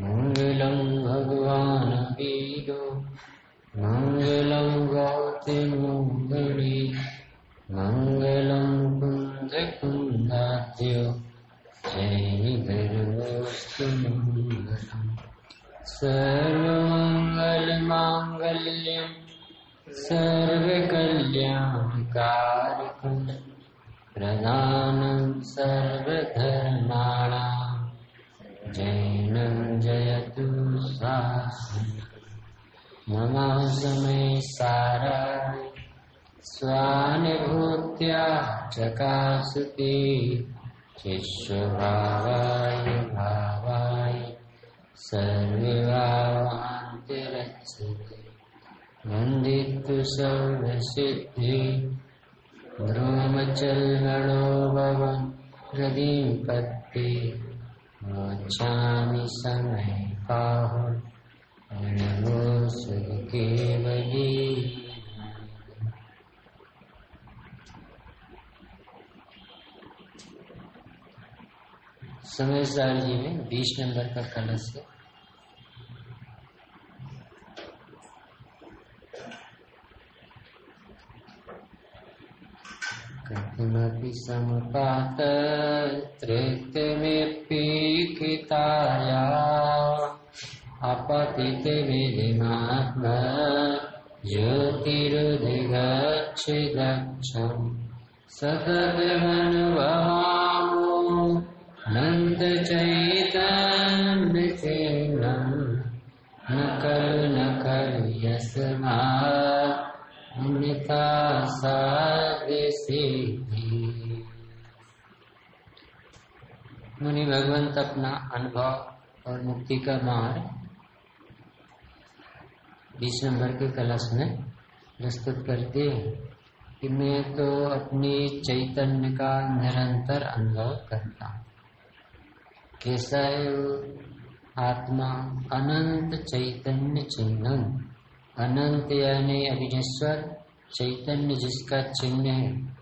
मङ्गलं भगवान् वीरो मङ्गलं गौतिमङ्गली मङ्गलं कुन्दकुन्दाद्यो जैनिगर्वस्तु मङ्गलम् सर्वमङ्गलमाङ्गल्यम्। सर्वकल्याणकारकम्। प्रधानं सर्वधर्माणां। जैनं जयतु शासनम् नमः समय स्वानुभूत्या चकासति शिष्यभावाय भावाय। सर्वे भावान्तिरच्छति वन्दितु सर्वसिद्धि ध्रुवमचल्मणो भवन् हृदिपत्ति मोच्छामि समय पाहुन् नमो केवली समझदार जी में बीस नंबर का कलश है। कथमपि समपात तृप्तिमेऽपीखिताया अपतितविधिमात्म ज्योतिरुधिगच्छिदक्षम् सततमनुभवामो नन्दचैतन्यचेनम् न खलु न खलु यस्मात् अमृता मुनि भगवंत अपना अनुभव और मुक्ति का मार्ग बीस नंबर के कलश में प्रस्तुत करते हैं कि मैं तो अपने चैतन्य का निरंतर अनुभव करता कैसा है आत्मा अनंत चैतन्य चिन्हन। अनंत यानी अभिनेश्वर चैतन्य जिसका चिन्ह है,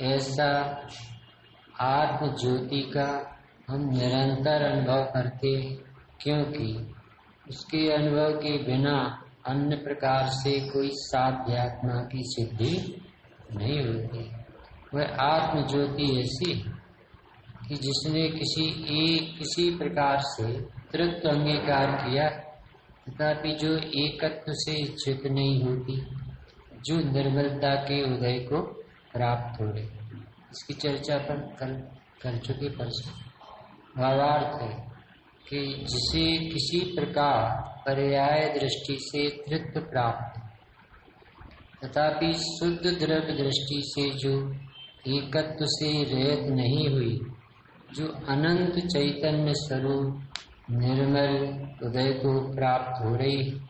ऐसा आत्म ज्योति का हम निरंतर अनुभव करते क्योंकि उसके अनुभव के बिना अन्य प्रकार से कोई साध्यात्मा की सिद्धि नहीं होती। वह आत्म ज्योति ऐसी कि जिसने किसी एक, किसी प्रकार से तृत्व अंगीकार किया तथापि जो एकत्व से चित नहीं होती, जो निर्मलता के उदय को प्राप्त हो रही। इसकी चर्चा अपन कल कर चुके परसों। भावार्थ है कि जिसे किसी प्रकार पर्याय दृष्टि से तृत्व प्राप्त तथापि शुद्ध द्रव्य दृष्टि से जो एकत्व से रहित नहीं हुई, जो अनंत चैतन्य स्वरूप निर्मल उदय को प्राप्त हो रही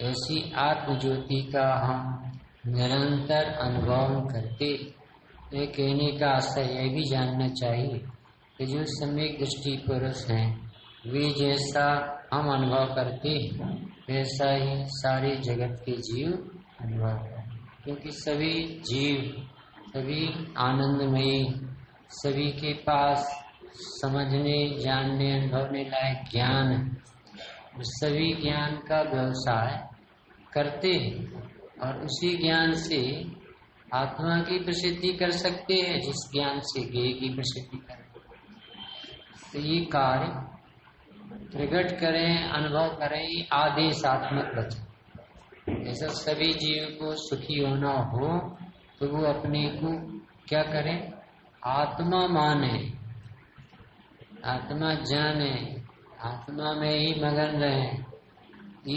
ऐसी आत्मज्योति का हम निरंतर अनुभव करते। ये कहने का आशय यह भी जानना चाहिए कि जो सम्यक दृष्टि पुरुष हैं, वे जैसा हम अनुभव करते वैसा ही सारे जगत के जीव अनुभव करते क्योंकि सभी जीव, सभी आनंदमयी, सभी के पास समझने, जानने, अनुभवने लायक ज्ञान है। सभी ज्ञान का व्यवसाय करते हैं और उसी ज्ञान से आत्मा की प्रसिद्धि कर सकते हैं, जिस ज्ञान से गेय की प्रसिद्धि कर। तो ये कार्य प्रकट करें, अनुभव करें, ये आदेशात्मक वचन। जैसा सभी जीव को सुखी होना हो तो वो अपने को क्या करें? आत्मा माने। आत्मा जाने, आत्मा में ही मगन रहे।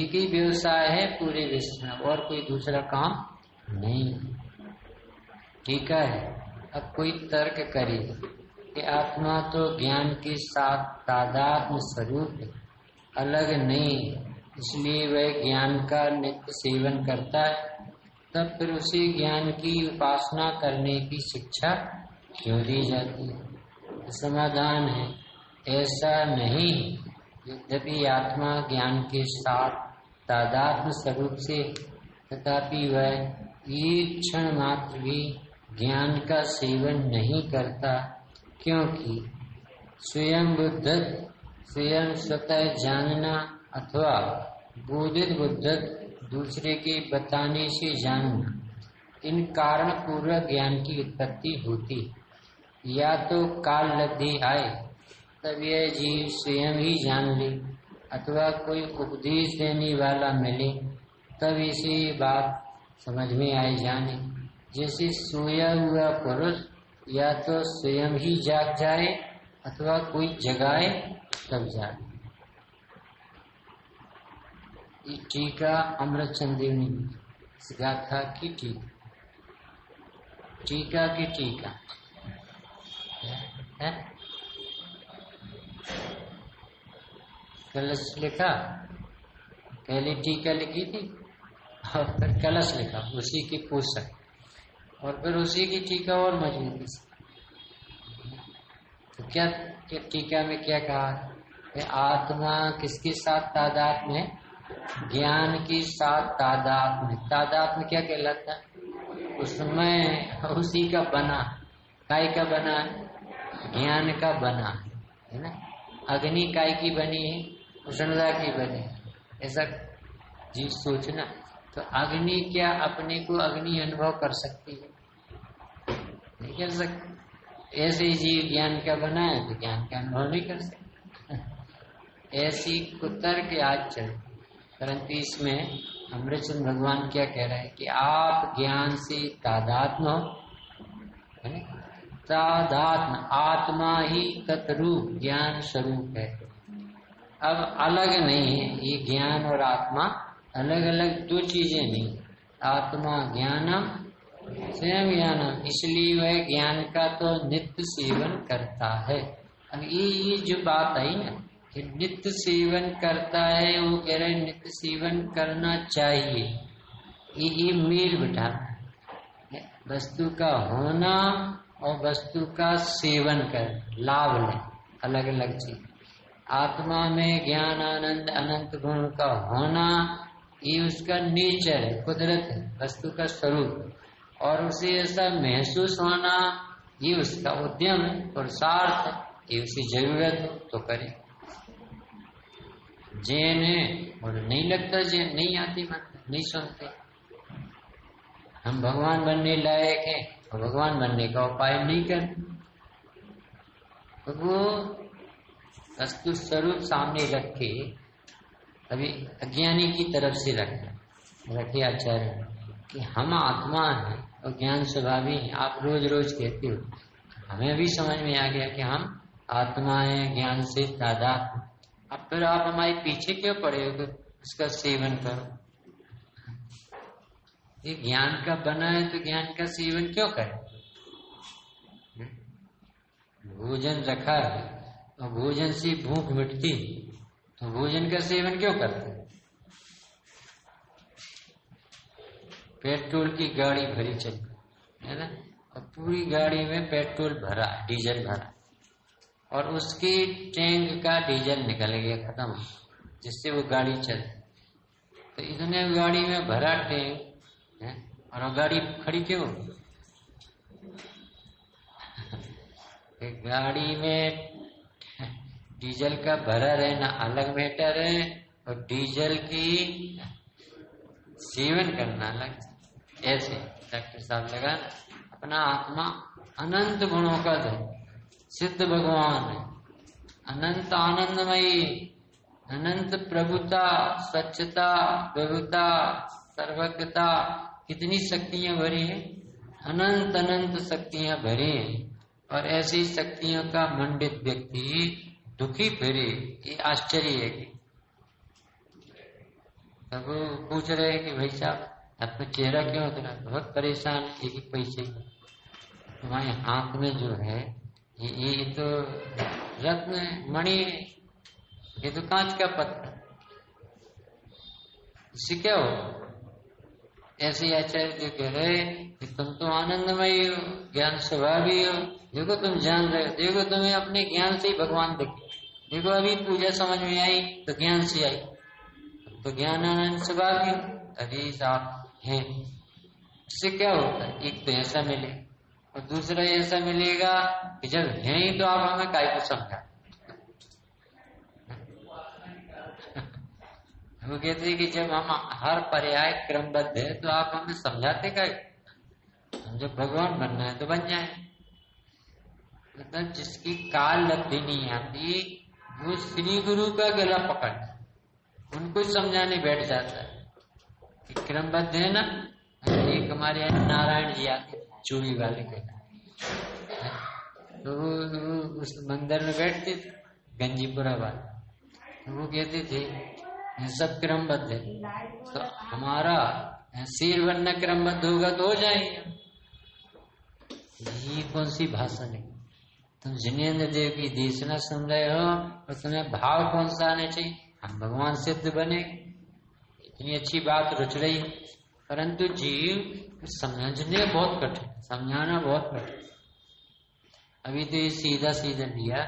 एक ही व्यवसाय है पूरे विश्व में, और कोई दूसरा काम नहीं। ठीक है? अब कोई तर्क करे कि आत्मा तो ज्ञान के साथ तादात्म स्वरूप अलग नहीं। इसलिए वह ज्ञान का नित्य सेवन करता है, तब फिर उसी ज्ञान की उपासना करने की शिक्षा क्यों दी जाती है? समाधान है। ऐसा नहीं। यद्यपि आत्मा ज्ञान के साथ तादात्म स्वरूप से, तथापि वह एक क्षण मात्र भी ज्ञान का सेवन नहीं करता, क्योंकि स्वयं बुद्ध स्वयं स्वतः जानना अथवा बोधित बुद्ध दूसरे के बताने से जानना, इन कारण पूर्वक ज्ञान की उत्पत्ति होती। या तो काल लब्धि आए तब यह जीव स्वयं ही जान ले अथवा कोई उपदेश देने वाला मिले तब इसी बात समझ में आए जाने जैसे सोया हुआ पुरुष या तो स्वयं ही जाग जाए अथवा कोई जगाए तब जागे टीका अमृत चंदेवनी गाथा की टीका टीका की टीका है कलश लिखा पहले टीका लिखी थी? और फिर कलश लिखा उसी की पोषक और फिर उसी की टीका और मजबूती तो क्या, क्या टीका में क्या कहा? कि आत्मा किसके साथ तादाद में ज्ञान की साथ तादाद में। तादाद में क्या कहलाता है? उसमें उसी का बना काय का बना है? ज्ञान का बना है ना? अग्नि काय की बनी है? उष्णता की बनी, ऐसा जीव सोचना तो अग्नि क्या अपने को अग्नि अनुभव कर सकती है? नहीं कर सकती। ऐसे जीव ज्ञान का बना है तो ज्ञान का अनुभव नहीं कर सकते। ऐसी कुतर के आज चल, परंतु इसमें अमृतचंद भगवान क्या कह रहे हैं कि आप ज्ञान से तादात्म हो तादात्म, आत्मा ही तत्रूप ज्ञान स्वरूप है। अब अलग नहीं है, ये ज्ञान और आत्मा अलग अलग दो चीज़ें नहीं। आत्मा ज्ञानम, स्वयं ज्ञानम, इसलिए वह ज्ञान का तो नित्य सेवन करता है। अब ये ये जो बात आई ना, कि नित्य सेवन करता है, वो कह रहे नित्य सेवन करना चाहिए। ये ये मेल बिठा वस्तु का होना और वस्तु का सेवन कर, लाभ ले अलग अलग चीज़। आत्मा में ज्ञान आनंद अनंत गुण का होना, ये उसका नेचर है, कुदरत है, वस्तु का स्वरूप और उसे ऐसा महसूस होना, ये उसका उद्यम पुरुषार्थ है, ये उसकी ज़रूरत हो तो करे। जैन है, और नहीं लगता जैन, नहीं आती मन, नहीं सुनते। हम भगवान बनने लायक हैं, और भगवान बनने का उपाय नहीं कर तो वो वस्तु स्वरूप सामने रख के अभी अज्ञानी की तरफ़ से रखना रखे आचार्य कि हम आत्मा हैं और ज्ञान स्वभावी हैं। आप रोज रोज कहते हो। हमें भी समझ में आ गया कि हम आत्मा है, ज्ञान से दादा अब फिर आप हमारे पीछे क्यों पड़े हो? तो उसका सेवन करो। ये ज्ञान का बना है तो ज्ञान का सेवन क्यों करें? भोजन रखा है। और भोजन से भूख मिटती तो भोजन का सेवन क्यों करते पेट्रोल की गाड़ी भरी चली। है ना? और पूरी गाड़ी में पेट्रोल भरा, डीजल भरा। और उसकी टैंक का डीजल निकल गया, खत्म। जिससे वो गाड़ी चल। तो इतने गाड़ी में भरा टैंक, है? और वो गाड़ी खड़ी क्यों? गाड़ी में डीजल का भरा रहना अलग मैटर है और डीजल की सेवन करना अलग ऐसे डॉक्टर साहब लगा, अपना आत्मा अनंत गुणों का धन सिद्ध भगवान है। अनंत आनंदमयी, अनंत प्रभुता, स्वच्छता प्रभुता सर्वज्ञता, कितनी शक्तियाँ भरी है? अनंत अनंत शक्तियाँ भरी हैं। और ऐसी शक्तियों का मंडित व्यक्ति दुखी फिरे ये आश्चर्य है कि तब पूछ रहे हैं कि भाई साहब, आपका चेहरा क्यों उतरा बहुत परेशान है एक पैसे तुम्हारे हाथ में जो है, ये ये तो रत्न मणि ये तो कांच का पत्थर। इससे क्या हो ऐसे आचार्य जो कह रहे कि तुम तो आनंदमय हो ज्ञान स्वभावी हो देखो तुम जान रहे हो, देखो तुम्हें अपने ज्ञान से ही भगवान दिखे देखो अभी पूजा समझ में आई तो ज्ञान से आई। तो ज्ञान आनंद स्वभाव अभी साफ़ है। इससे क्या होता है? एक तो ऐसा मिले, और दूसरा ऐसा मिलेगा कि जब है ही तो आप हमें काय को समझा? वो कहते हैं कि जब हम हर पर्याय क्रमबद्ध है तो आप हमें समझाते का जब भगवान बनना है तो बन जाए। मतलब जिसकी काल लब्धि नहीं आती, वो श्री गुरु का गला पकड़ उनको समझाने बैठ जाता है। कि क्रमबद्ध है ना? एक हमारे नारायण जी आते चूड़ी वाले के तो उस मंदिर में बैठते थे, गंजीपुरा वाले। तो वो कहते थे ये सब क्रमबद्ध है। तो हमारा सिर बनना क्रमबद्ध होगा तो हो जाएँगे। ये कौन सी भाषा है तुम जिनेन्द्र देव की देशना सुन रहे हो, और तुम्हें भाव कौन सा आने चाहिए? हम भगवान सिद्ध बने। इतनी अच्छी बात रुच रही। परंतु जीव समझने बहुत कठिन, समझाना बहुत कठिन। अभी तो ये सीधा सीधा लिया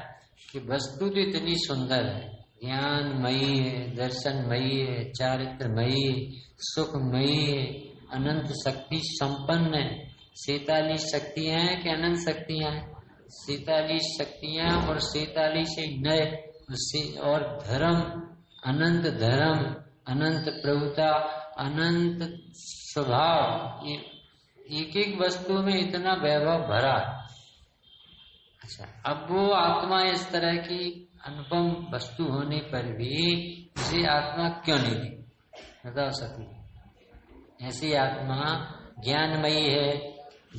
कि वस्तु तो इतनी सुंदर है। ज्ञानमयी है, दर्शनमयी है, चारित्रमयी है, सुखमयी है, अनंत शक्ति संपन्न है। सैतालीस शक्तियाँ हैं कि अनंत शक्तियाँ हैं? सैतालीस शक्तियाँ और सैतालीस नए और धर्म, अनंत धर्म, अनंत प्रभुता, अनंत स्वभाव एक एक वस्तु में इतना वैभव भरा। अच्छा अब वो आत्मा इस तरह की अनुपम वस्तु होने पर भी इसे आत्मा क्यों नहीं दी बता सकती ऐसी आत्मा ज्ञानमयी है,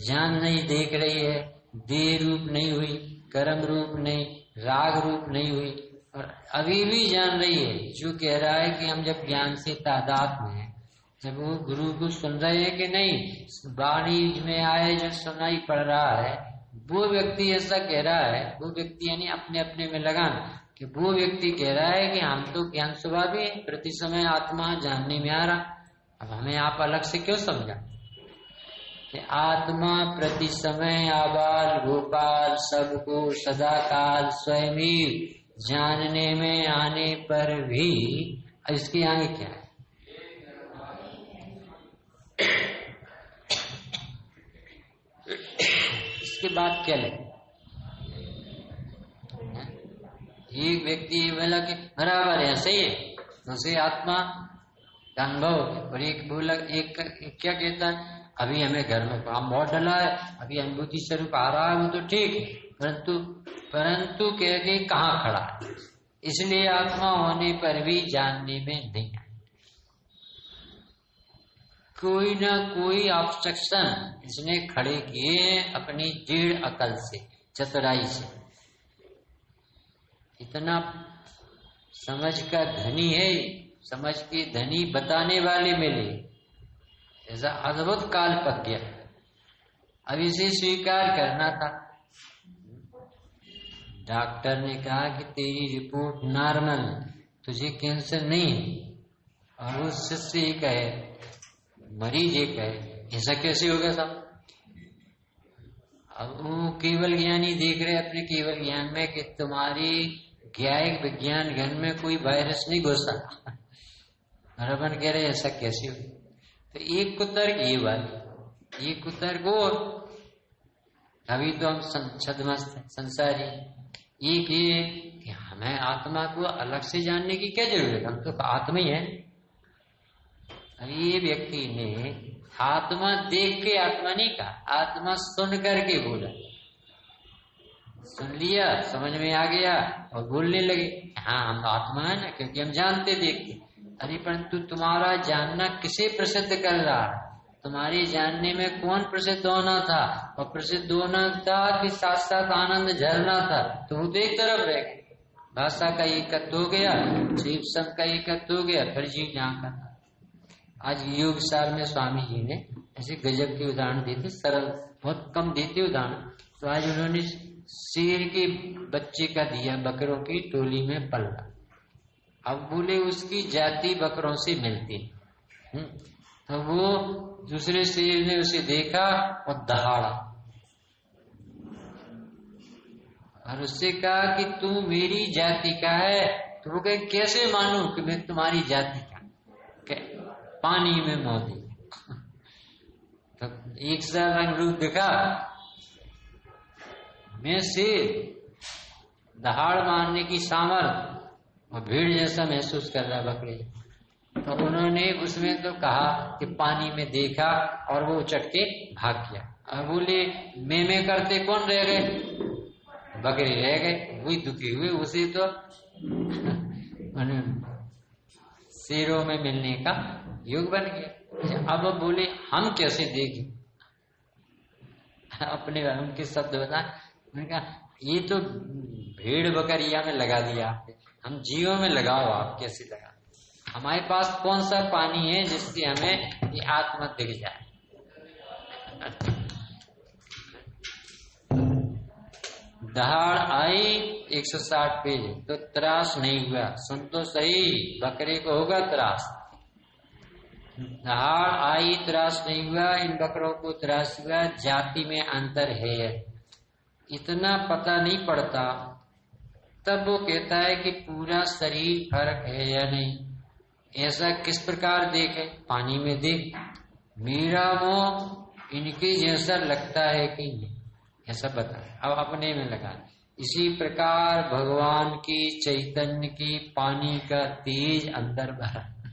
ज्ञान नहीं देख रही है देह रूप नहीं हुई कर्म रूप नहीं राग रूप नहीं हुई। और अभी भी जान रही है, जो कह रहा है कि हम जब ज्ञान से तादाद में है, जब वो गुरु को सुन रहे हैं कि नहीं, वाणी में आए, जो सुनाई पड़ रहा है, वो व्यक्ति ऐसा कह रहा है, वो व्यक्ति यानी अपने अपने में लगाना, कि वो व्यक्ति कह रहा है कि हम तो ज्ञान स्वभाव प्रति समय आत्मा जानने में आ रहा। अब हमें आप अलग से क्यों समझा आत्मा प्रति समय आबाल गोपाल सबको सदा काल स्वयं जानने में आने पर भी। इसके आगे क्या है? इसके बाद क्या लगे एक व्यक्ति बोला कि बराबर है, सही है? दूसरी आत्मा का अनुभव और एक बोला, एक क्या कहता है? अभी हमें घर में काम बहुत डला है, अभी अनुभूति स्वरूप आ रहा है वो तो ठीक है। परंतु परंतु कह के कहा खड़ा है? इसलिए आत्मा होने पर भी जानने में नहीं कोई ना कोई ऑब्स्ट्रक्शन इसने खड़े किए अपनी दृढ़ अकल से, चतुराई से। इतना समझ का धनी है, समझ के धनी बताने वाले मिले। ऐसा अद्भुत काल पक गया अब इसे स्वीकार करना था। डॉक्टर ने कहा कि तेरी रिपोर्ट नॉर्मल, तुझे कैंसर नहीं और उस शिष्य ये कहे, मरीज़ ये कहे, ऐसा कैसे होगा साहब? अब वो केवल ज्ञानी देख रहे अपने केवल ज्ञान में कि तुम्हारी ज्ञायिक विज्ञान ज्ञान में कोई वायरस नहीं घुसा। और अपन कह रहे ऐसा कैसे होगा? तो एक कुतर्क ये बात एक कुतर्क और अभी तो हम छदमस्त संसारी एक ये कि हमें आत्मा को अलग से जानने की क्या ज़रूरत हम तो आत्मा ही है। अब ये व्यक्ति ने आत्मा देख के आत्मा नहीं कहा, आत्मा सुन करके बोला। सुन लिया, समझ में आ गया और बोलने लगे हाँ हम आत्मा है ना, क्योंकि हम जानते, देखते। अरे परंतु तुम्हारा जानना किसे प्रसिद्ध कर रहा है? तुम्हारे जानने में कौन प्रसिद्ध होना था? और प्रसिद्ध होना था कि साथ साथ आनंद झरना था। तो वो एक तरफ़ रह भाषा का एकत्व हो गया, जीव संघ का एकत्व हो गया, फिर जीव यहाँ का था। आज योग सार में स्वामी जी ने ऐसे गजब के उदाहरण देते सरल, बहुत कम देते उदाहरण। तो आज उन्होंने शेर के बच्चे का दिया, बकरों की टोली में पल्ला अब बोले उसकी जाति बकरों से मिलती। हम्म, तो वो दूसरे शेर ने उसे देखा और दहाड़ा। और उससे कहा कि तू मेरी जाति का है तो वो कहे कैसे मानू कि मैं तुम्हारी जाति का? पानी में मोदी तो एक सा रंग रूप दिखा। मैं से दहाड़ मारने की सामर्थ और भीड़ जैसा महसूस कर रहा बकरी। तो उन्होंने उसमें तो कहा कि पानी में देखा और वो उचट के भाग गया। अब बोले, मे, में करते कौन रह गए? बकरी रह गए। वही दुखी हुए उसे तो शेरों में मिलने का युग बन गया। अब बोले, हम कैसे देखें? अपने उनके शब्द बता मैंने कहा, ये तो भेड़ बकरिया में लगा दिया आपने। हम जियो में लगाओ आप कैसे लगा हमारे पास कौन सा पानी है जिससे हमें ये आत्मा दिख जाए? दहाड़ आई 160 पेज तो त्रास नहीं हुआ। सुन तो सही, बकरे को होगा त्रास। दहाड़ आई, त्रास नहीं हुआ, इन बकरों को त्रास हुआ। जाति में अंतर है। इतना पता नहीं पड़ता तब वो कहता है कि पूरा शरीर फ़र्क है या नहीं? ऐसा किस प्रकार देखे? पानी में देख। मीरा मोह इनके जैसा लगता है कि नहीं। ऐसा बता अब अपने में लगा। इसी प्रकार भगवान की चैतन्य की पानी का तेज अंदर भरा।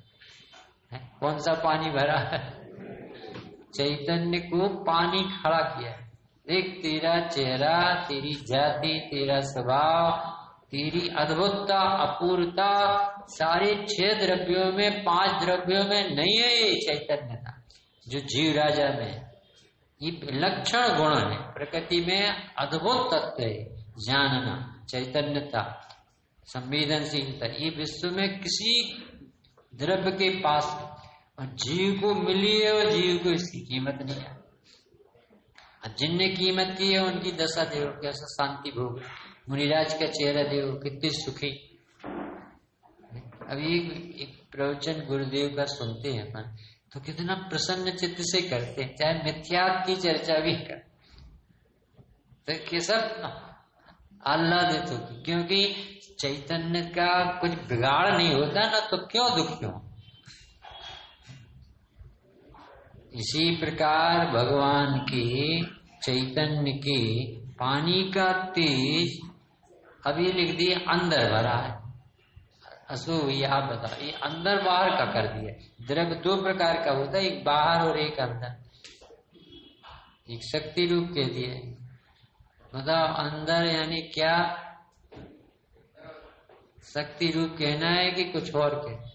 है? कौन सा पानी भरा? है चैतन्य को पानी खड़ा किया। देख, तेरा चेहरा, तेरी जाति, तेरा स्वभाव तेरी अद्भुतता अपूर्वता सारे छह द्रव्यों में, पाँच द्रव्यों में नहीं है ये चैतन्यता जो जीव राजा में ये विलक्षण गुण है, प्रकृति में अद्भुत तत्व है, जानना, चैतन्यता, संवेदनशीलता, ये विश्व में किसी द्रव्य के पास और जीव को मिली है और जीव को इसकी कीमत नहीं है। जिनने कीमत की है, उनकी दशा देखो कैसा शांति भोग मुनिराज का चेहरा देखो कितनी सुखी। अभी एक, एक प्रवचन गुरुदेव का सुनते हैं अपन तो कितना प्रसन्न चित्त से करते हैं चाहे मिथ्यात की चर्चा भी कर। तो कैसा आह्लादित होती क्योंकि चैतन्य का कुछ बिगाड़ नहीं होता ना तो क्यों दुख क्यों? इसी प्रकार भगवान की चैतन्य की पानी का तेज अभी लिख दिए, अंदर भरा है। असो ये आप बताओ ये अंदर बाहर का कर दिया। द्रव्य दो प्रकार का होता है, एक बाहर और एक अंदर। एक शक्ति रूप के लिए। बताओ अंदर यानी क्या? शक्ति रूप कहना है कि कुछ और के?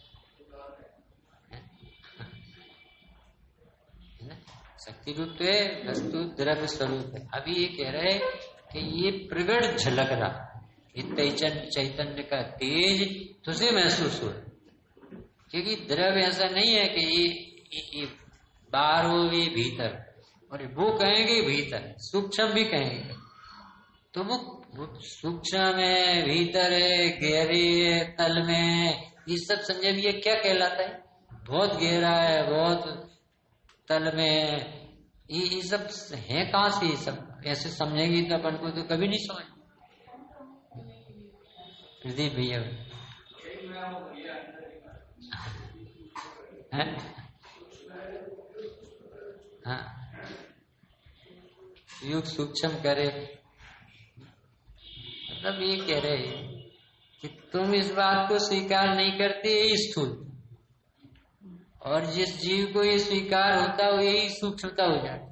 शक्ति रूप तो है, वस्तु द्रव्य स्वरूप है। अभी ये कह रहे कि ये प्रगट झलक रहा। चैतन्य का तेज तुझे महसूस हो क्योंकि द्रव्य ऐसा नहीं है कि ये, ये, ये बाहर हो ये भीतर। और वो कहेंगे भीतर सूक्ष्म भी कहेंगे। तो वो सूक्ष्म है भीतर है गहरे है तल में ये सब समझे ये क्या कहलाता है? बहुत गहरा है बहुत तल में ये ये सब है कहाँ से ये सब? ऐसे समझेंगे तो अपन को तो कभी नहीं समझ प्रदीप भैया हाँ युग सूक्ष्म करे मतलब ये कह रहे कि तुम इस बात को स्वीकार नहीं करते यही स्थूल और जिस जीव को ये स्वीकार होता है यही सूक्ष्मता हो जाती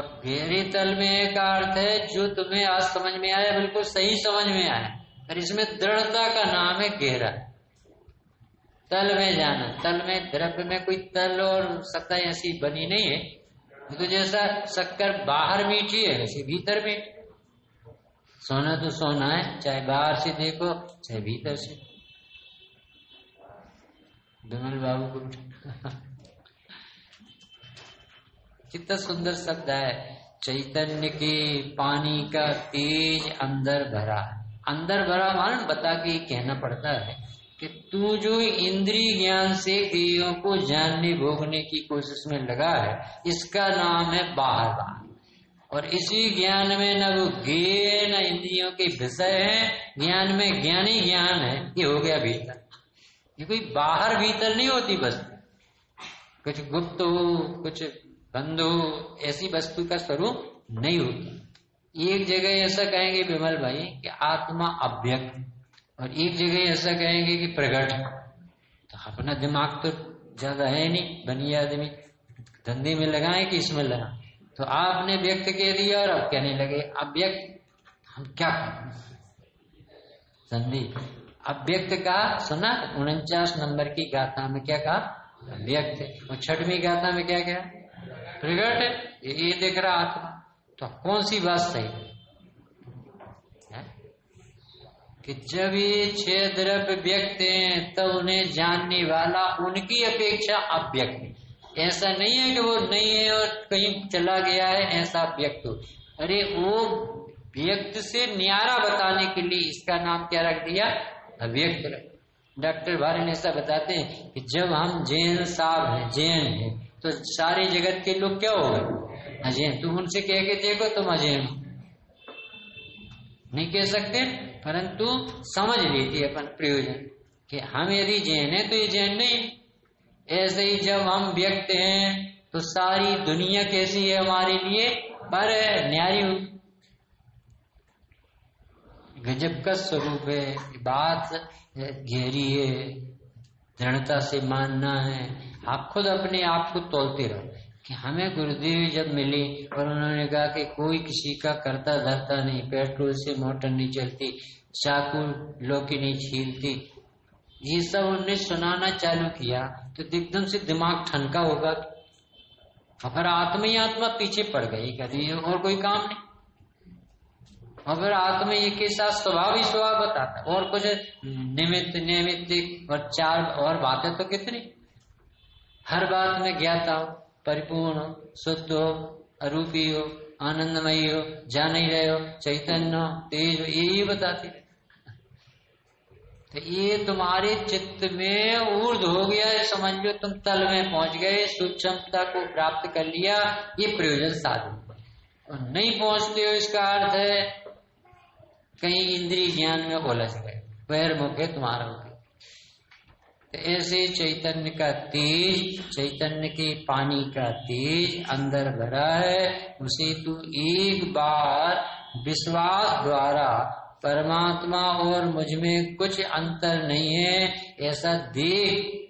और गहरे तल में एक अर्थ है, जो तुम्हें आज समझ में आया, बिल्कुल सही समझ में आया। और इसमें दृढ़ता का नाम है गहरा। तल में जाना, तल में, द्रव्य में कोई तल और सत्ता ऐसी बनी नहीं है। तो जैसा शक्कर बाहर मीठी है, वैसे भीतर मीठी सोना तो सोना है, चाहे बाहर से देखो, चाहे भीतर से। विमल बाबू को कितना सुंदर शब्द है। चैतन्य के पानी का तेज अंदर भरा। अंदर भरा मान बता के कहना पड़ता है कि तू जो इंद्रिय ज्ञान से देयों को जानने, भोगने की कोशिश में लगा है, इसका नाम है बाहर बाहर और इसी ज्ञान में न वो ज्ञे न इंद्रियों के विषय है, ज्ञान में ज्ञानी ज्ञान है, ये हो गया भीतर। ये कोई बाहर भीतर नहीं होती बस। कुछ गुप्त हो, कुछ हो ऐसी वस्तु का स्वरूप नहीं होता। एक जगह ऐसा कहेंगे विमल भाई कि आत्मा अव्यक्त, और एक जगह ऐसा कहेंगे कि प्रकट तो अपना दिमाग तो ज़्यादा है नहीं बनी आदमी। धंधे में लगाए कि इसमें लगा तो आपने व्यक्त कह दिया और अब कहने लगे अब व्यक्त हम क्या करें संधि अव्यक्त का, सुना, उनचास नंबर की गाथा में क्या कहा? व्यक्त और छठवीं गाथा में क्या क्या प्रगट ये देख रहा आत्मा। तो कौन सी बात सही? है? कि जब ये छह द्रव्य व्यक्त हैं, तब उन्हें जानने वाला उनकी अपेक्षा अव्यक्त ऐसा नहीं है कि वो नहीं है और कहीं चला गया है, ऐसा व्यक्त हो। अरे वो व्यक्त से न्यारा बताने के लिए इसका नाम क्या रख दिया? अव्यक्त डॉक्टर भारी ऐसा बताते हैं कि जब हम जैन साहब हैं, जैन हैं तो सारे जगत के लोग क्या हो गए? अजय, तुम उनसे कह के देखो तुम अजय। हो नहीं कह सकते, परंतु समझ लेती अपन प्रयोजन कि हम यदि जैन है तो ये जैन नहीं। ऐसे ही जब हम व्यक्त हैं तो सारी दुनिया कैसी है हमारे लिए? पर न्यारी गजब का स्वरूप है बात गहरी है। दृढ़ता से मानना है। आप खुद अपने आप को तोलते रहो कि हमें गुरुदेव जब मिले और उन्होंने कहा कि कोई किसी का करता धरता नहीं, पेट्रोल से मोटर नहीं चलती, चाकू लौकी नहीं छीलती। ये सब उन्होंने सुनाना चालू किया तो एकदम से दिमाग ठनका होगा। अगर आत्मा ही आत्मा पीछे पड़ गई कभी और कोई काम नहीं। अगर आत्मा एक के साथ स्वभाव ही स्वभाव बताता और कुछ निमित्त निमित्त और चार और बातें तो कितनी? हर बात में ज्ञाता हो, परिपूर्ण शुद्ध हो, अरूपी हो, आनंदमयी हो, जान ही रहे हो, चैतन्य हो, तेज हो यही बताती तो ये तुम्हारे चित्त में ऊर्ध हो गया है, समझ लो तुम तल में पहुँच गए, सूक्ष्मता को प्राप्त कर लिया, ये प्रयोजन साधन। और नहीं पहुँचते हो, इसका अर्थ है कहीं इंद्रिय ज्ञान में उलझ गए पैर मुखे तुम्हारा हो गए तो ऐसे चैतन्य का तेज, चैतन्य के पानी का तेज अंदर भरा है, उसे तू एक बार विश्वास द्वारा परमात्मा और मुझमें कुछ अंतर नहीं है, ऐसा देख।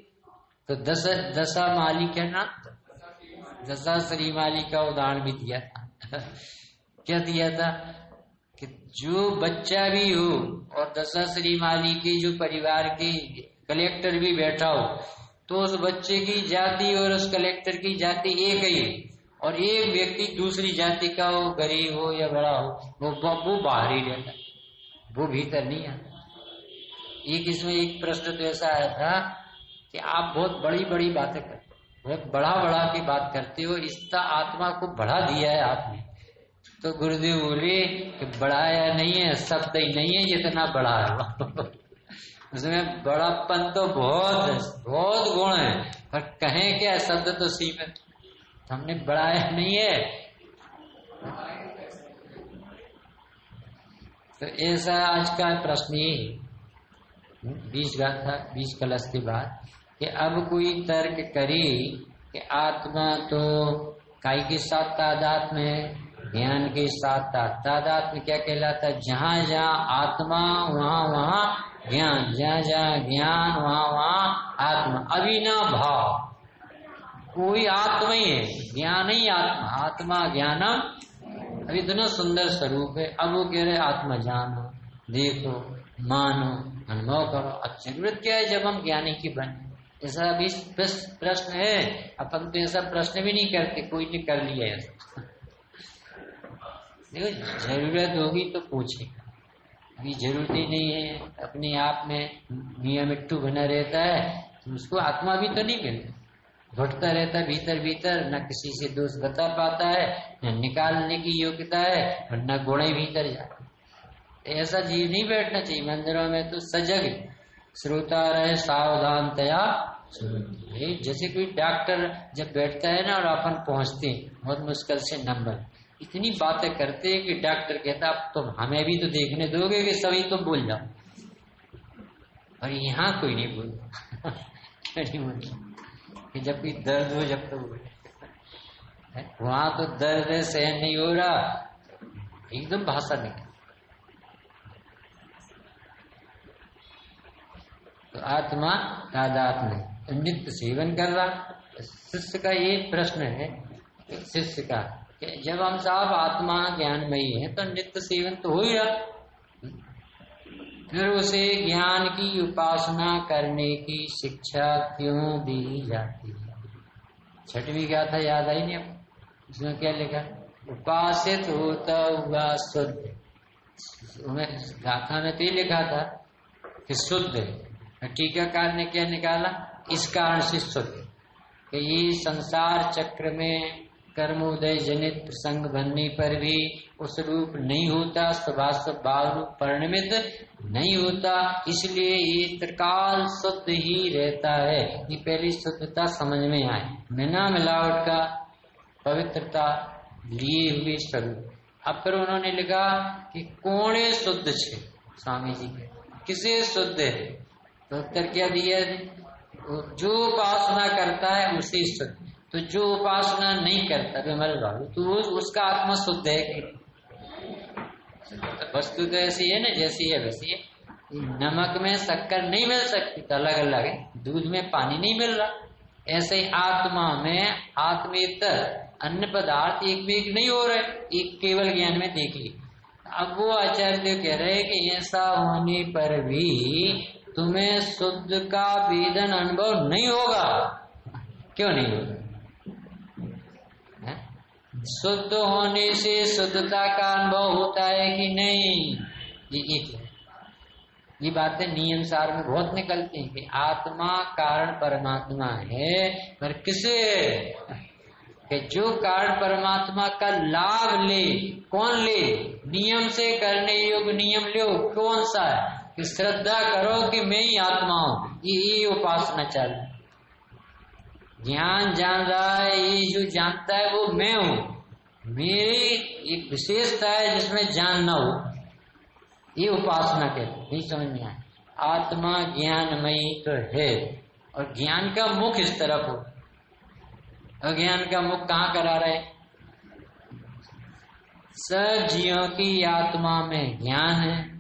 तो दस दशा मालिक क्या नाम दशा श्री मालिक का उदाहरण भी दिया था। क्या दिया था? कि जो बच्चा भी हो और दशा श्री माली के, जो परिवार के कलेक्टर भी बैठा हो तो उस बच्चे की जाति और उस कलेक्टर की जाति एक ही और एक व्यक्ति दूसरी जाति का हो, गरीब हो या बड़ा हो, वो वो बाहर ही रहता वो भीतर नहीं आता। एक इसमें एक प्रश्न तो ऐसा आया था कि आप बहुत बड़ी बड़ी बातें करते बहुत बड़ा बड़ा की बात करते हो, इसका आत्मा को बढ़ा दिया है आपने। तो गुरुदेव बोले कि बढ़ाया नहीं है शब्द ही नहीं है जितना बड़ा है। उसमें बड़ापन तो बहुत बहुत गुण है, पर कहें क्या शब्द तो सीमित। हमने बढ़ाया नहीं है? तो ऐसा आज का प्रश्न ये बीस गाथा बीस कलश के बाद कि अब कोई तर्क करी कि आत्मा तो काई के साथ तादाद में ज्ञान के साथ तादात में क्या कहलाता है? जहाँ जहाँ आत्मा, वहाँ वहाँ ज्ञान, जहाँ जहाँ ज्ञान, वहाँ वहाँ आत्मा। अभिना भाव। कोई आत्मा ही है। ज्ञान ही आत्मा। आत्मा ज्ञानम। अभी इतना सुंदर स्वरूप है। अब वो कह रहे आत्मा जानो, देखो, मानो, अनुभव करो। अब ज़रूरत क्या है जब हम ज्ञानी की बने ऐसा अभी प्रश्न है। अपन तो ऐसा प्रश्न भी नहीं करते। कोई ने कर लिया ऐसा देखो ज़रूरत होगी तो पूछे अभी ज़रूरत ही नहीं है अपने आप में मियाँ मिट्टू बना रहता है तो उसको आत्मा भी तो नहीं मिलता घुटता रहता भीतर भीतर न किसी से दोष बता पाता है न निकालने की योग्यता है और न गुणे भीतर जाते। ऐसा जीव नहीं बैठना चाहिए मंदिरों में तो सजग श्रोता रहे सावधान तया। जैसे कोई डॉक्टर जब बैठता है ना और अपन पहुँचते बहुत मुश्किल से नंबर। इतनी बातें करते हैं कि डॉक्टर कहता, अब तुम हमें भी तो देखने दोगे कि सभी तुम बोल जाओ। और यहाँ कोई नहीं बोल नहीं बोल कि जब कोई दर्द हो, जब तो वहाँ तो दर्द है, सहन नहीं हो रहा। एकदम भाषा निकल तो आत्मा तादात में नित्य सेवन कर रहा। शिष्य का ये प्रश्न है, शिष्य कि जब हम साहब आत्मा ज्ञानमयी है तो नित्य सेवन तो हो ही रहा। फिर उसे ज्ञान की उपासना करने की शिक्षा क्यों दी जाती है? छठवीं क्या था, याद आई नहीं इसमें क्या लिखा? उपासित होता हुआ शुद्ध। गाथा में तो लिखा था कि शुद्ध टीकाकार ने क्या निकाला? इस कारण से शुद्ध कि ये संसार चक्र में कर्मोदय जनित प्रसंग बनने पर भी उस रूप नहीं होता भाव रूप परिणमित नहीं होता, इसलिए ये त्रिकाल शुद्ध ही रहता है। ये पहली शुद्धता समझ में आए। बिना मिलावट का पवित्रता लिए हुए स्वरूप। अब फिर उन्होंने लिखा कि कोणे शुद्ध छे, स्वामी जी के। किसे शुद्ध है? तो उत्तर क्या दिया जो उपासना करता है, उसे शुद्ध। तो जो उपासना नहीं करता विमल बाबू तो वो उसका आत्मा शुद्ध है वस्तु तो ऐसी है ना, जैसी है वैसी है। नमक में शक्कर नहीं मिल सकती तो अलग अलग है। दूध में पानी नहीं मिल रहा। ऐसे ही आत्मा में आत्मेतर अन्य पदार्थ एक भी एक नहीं हो रहे, एक केवल ज्ञान में देख ली अब वो आचार्य कह रहे कि ऐसा होने पर भी तुम्हें शुद्ध का वेदन अनुभव नहीं होगा। क्यों नहीं होगा? शुद्ध होने से शुद्धता का अनुभव होता है कि नहीं? ये एक है। ये बातें नियम सार में बहुत निकलती हैं कि आत्मा कारण परमात्मा है, पर किसे? कि जो कारण परमात्मा का लाभ ले, कौन ले? नियम से करने योग्य नियम लो, कौन सा है? कि श्रद्धा करो कि मैं ही आत्मा हूँ। ये उपासना चल ज्ञान जान रहा है, ये जो जानता है वो मैं हूँ। मेरी एक विशेषता है जिसमें ज्ञान न हो। ये उपासना के नहीं समझ में आए आत्मा ज्ञानमयी तो है। और ज्ञान का मुख इस तरफ़ हो। अज्ञान का मुख कहाँ करा रहे सब सजीवों की आत्मा में ज्ञान है,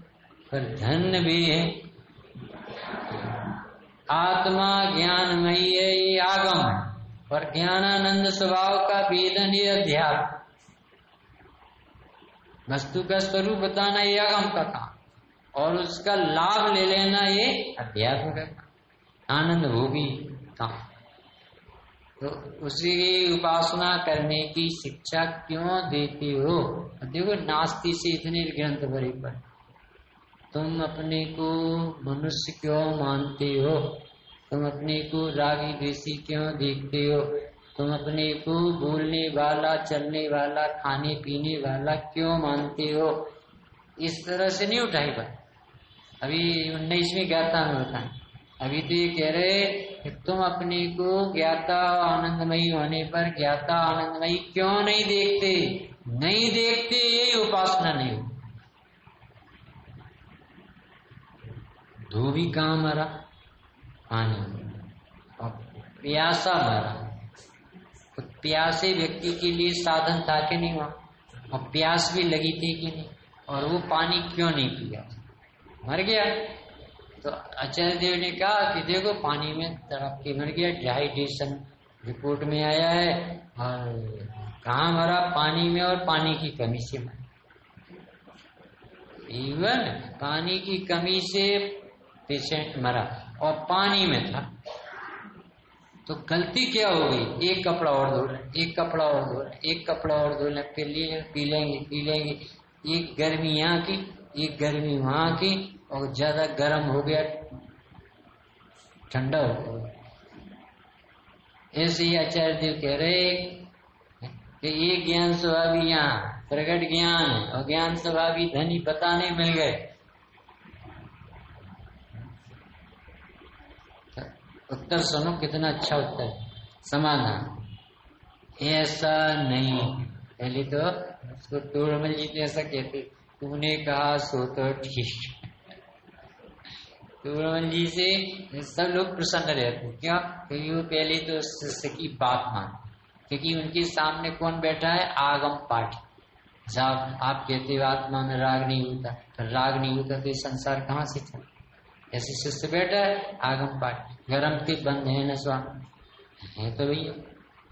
पर धन भी है। आत्मा ज्ञानमयी है ये आगम है। और ज्ञानानंद स्वभाव का वेदन ये अध्यात्म। वस्तु का स्वरूप बताना ये आगम का काम। और उसका लाभ ले लेना ये अध्यात्म का आनंद होगी काम। तो उसी की उपासना करने की शिक्षा क्यों देती हो? देखो, नास्ती से इतने ग्रंथ भरे पड़े। तुम अपने को मनुष्य क्यों मानते हो? तुम अपने को रागी देसी क्यों देखते हो? तुम अपने को बोलने वाला, चलने वाला, खाने पीने वाला क्यों मानते हो? इस तरह से नहीं उठाई बात। अभी उन्नीसवीं ज्ञाता में बताए अभी तो ये कह रहे कि तुम अपने को ज्ञाता आनंदमयी होने पर ज्ञाता, आनंदमयी क्यों नहीं देखते? नहीं देखते, यही उपासना नहीं हो धोबी कहाँ मरा? पानी और प्यासा मरा। तो प्यासे व्यक्ति के लिए साधन था कि नहीं वहाँ? और प्यास भी लगी थी कि नहीं? और वो पानी क्यों नहीं पिया? मर गया। तो आचार्य देव ने कहा कि देखो, पानी में तड़प के मर गया डिहाइड्रेशन रिपोर्ट में आया है। और कहा मरा? पानी में और पानी की कमी से मरा। इवन पानी की कमी से पेशेंट मरा और पानी में था। तो गलती क्या हो गई? एक कपड़ा और धो एक कपड़ा और धो एक कपड़ा और धो ले, फिर लिए पी लेंगे पी लेंगे। एक गर्मी यहाँ की, एक गर्मी वहाँ की और ज़्यादा गर्म हो गया, ठंडा हो गया। ऐसे ही आचार्य देव कह रहे कि ये ज्ञान स्वभावी यहाँ प्रकट ज्ञान है और ज्ञान स्वभावी धनी पता नहीं मिल गए। उत्तर सुनो कितना अच्छा उत्तर समाधान। ऐसा नहीं। पहले तो उसको तोड़मल जी ने ऐसा कहते। तूने कहा सो तो ठीक। तोड़मल जी से सब लोग प्रसन्न रहते क्या? क्योंकि वो पहले तो की बात मान क्योंकि उनके सामने कौन बैठा है? आगम पाठ। साहब आप कहते हो आत्मा में राग नहीं होता तो राग नहीं होता तो संसार कहाँ से चल? ऐसे शिष्य बैठा है, आगम पाठ। गरम के बंद है न स्वामी? है तो भैया,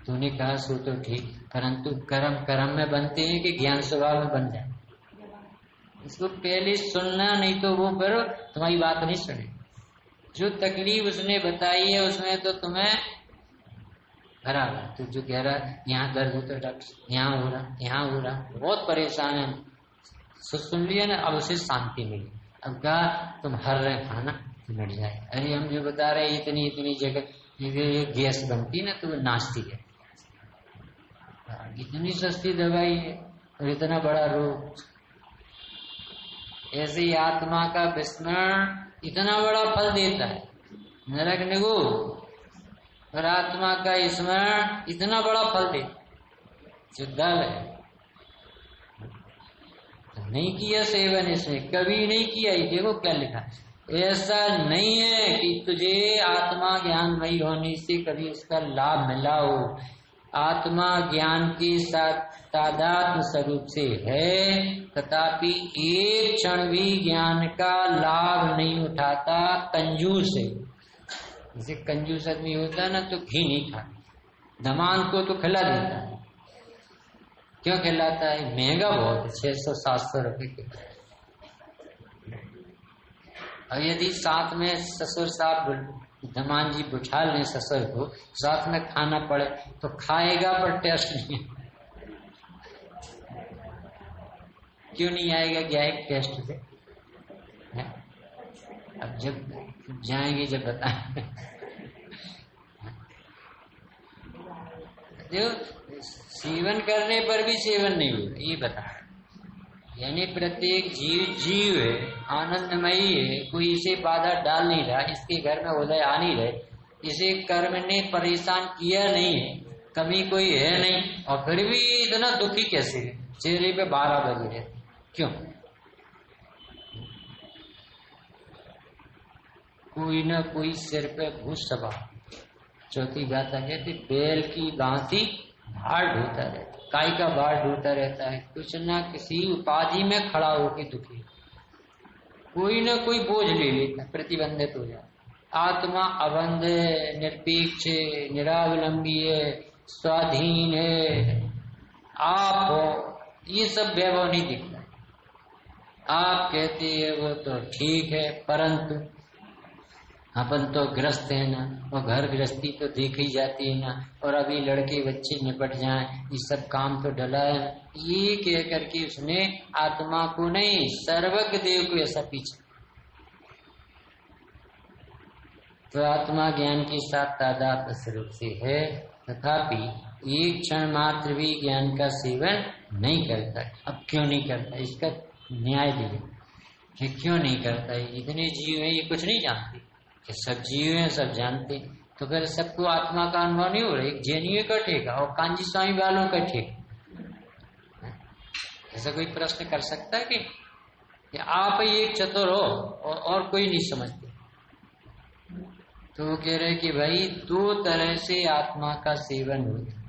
तूने कहा सो तो ठीक, परंतु कर्म कर्म में बनते हैं कि ज्ञान स्वभाव में बन जाए इसको पहले सुनना, नहीं तो वो फिर तुम्हारी बात नहीं सुने। जो तकलीफ़ उसने बताई है, उसमें तो तुम्हें खराब है। तो जो कह रहा है, यहाँ दर्द होता है डॉक्टर यहाँ हो रहा, यहाँ हो रहा, बहुत परेशान है। सुन लिया ना, अब उसे शांति मिली। अब कहा, तुम हर रहे खाना मिट जाए। अरे, हम जो बता रहे इतनी इतनी जगह गैस बनती ना तो नाचती है। इतनी सस्ती दवाई है और इतना बड़ा रोग। ऐसे ही आत्मा का विस्मरण इतना बड़ा फल देता है। नरक निगो, और आत्मा का स्मरण इतना बड़ा फल दे सिद्धाल है तो नहीं किया सेवन इसमें कभी नहीं किया, ये देखो क्या लिखा ऐसा नहीं है कि तुझे आत्मा ज्ञानमयी होने से कभी उसका लाभ मिला हो। आत्मा ज्ञान के साथ तादात्म स्वरूप से है, तथापि एक क्षण भी ज्ञान का लाभ नहीं उठाता कंजूस है जैसे कंजूस आदमी होता है ना तो घी नहीं खा धमान को तो खिला देता है। क्यों कहलाता है? महँगा बहुत छह सौ, सात सौ रुपए और यदि साथ में ससुर साहब धमान जी बुझा लें ससुर को, साथ में खाना पड़े तो खाएगा पर टेस्ट नहीं क्यों नहीं आएगा? क्या एक टेस्ट से अब जब जाएँगे, जब बताएँगे। सेवन करने पर भी सेवन नहीं हुआ ये बता। यानी प्रत्येक जीव जीव है, आनंदमयी है, कोई इसे बाधा डाल नहीं रहा, इसके घर में उदय आ नहीं रहे, इसे कर्म ने परेशान किया नहीं है, कमी कोई है नहीं, और फिर भी इतना दुखी कैसे चेहरे पे बारह बजे है। क्यों? कोई ना कोई सिर पे भूस सभा। चौथी गाथा कहती, बैल की बांसी भार ढूंढता रहता है। काय का भार ढूंढता रहता है। कुछ ना किसी उपाधि में खड़ा होके दुखी कोई ना कोई बोझ ले लेता प्रतिबंधित हो जाता आत्मा अबंध निरपेक्ष निरावलंबी है, स्वाधीन है। आप हो, ये सब वैभव नहीं दिखता। आप कहते हैं, वो तो ठीक है, परंतु अपन तो ग्रस्त है ना, और घर गृहस्थी तो देख ही जाती है ना, और अभी लड़के बच्चे निपट जाए, ये सब काम तो डला है। ये कह करके उसने आत्मा को नहीं सर्वक देव को ऐसा पीछे। तो आत्मा ज्ञान के साथ तादाद स्वरूप से है, तथापि एक क्षण मात्र भी ज्ञान का सेवन नहीं करता। अब क्यों नहीं करता? इसका न्याय दे। क्यों नहीं करता? इतने जीव है, ये कुछ नहीं जानते। कि सब जीव हैं सब जानते तो फिर सबको आत्मा का अनुभव नहीं हो रहा एक जेनियो का ठेका और कांजी स्वामी वालों का ठेका। ऐसा कोई प्रश्न कर सकता है कि, कि आप ही एक चतुर हो और, और कोई नहीं समझते। तो वो कह रहे कि भाई दो तरह से आत्मा का सेवन होता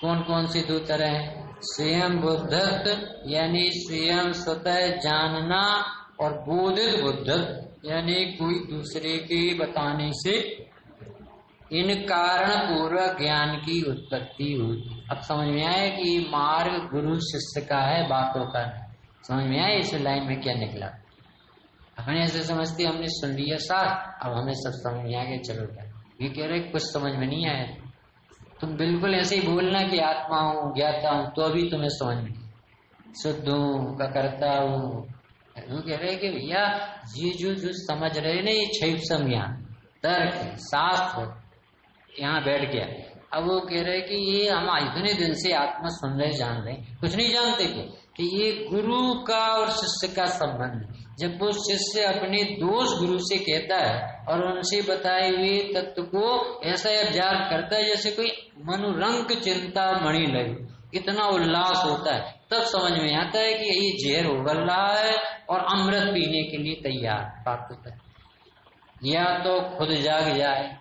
कौन कौन से दो तरह है? स्वयं बुद्धत्व यानी स्वयं स्वतः जानना और बोधित बुद्धत्व यानी कोई दूसरे के बताने से इन कारण पूर्वक ज्ञान की उत्पत्ति हुई। अब समझ में आया कि मार्ग गुरु शिष्य का है, बातों का समझ में आया इस लाइन में क्या निकला? अपने ऐसे समझते हमने सुन लिया साथ अब हमें सब समझ में आ गया चलो क्या? ये कह रहे कुछ समझ में नहीं आया। तुम बिल्कुल ऐसे ही बोलना कि आत्मा हूँ, ज्ञाता हूँ तो अभी तुम्हें समझ में शुद्ध हूँ, का करता हूँ वो कह रहे हैं कि भैया ये जो जो समझ रहे ना ये क्षय संज्ञान तर्क शास्त्र यहाँ बैठ गया अब वो कह रहे हैं कि ये हम इतने दिन से आत्मा सुन रहे, जान रहे कुछ नहीं जानते थे कि ये गुरु का और शिष्य का संबंध जब वो शिष्य अपने दोष गुरु से कहता है और उनसे बताए हुए तत्व को ऐसा अभ्यास करता है, जैसे कोई मनुरंग चिंता मणि लगे। इतना उल्लास होता है। तब समझ में आता है कि ये जहर उगल रहा है और अमृत पीने के लिए तैयार प्राप्त होता है या तो खुद जाग जाए,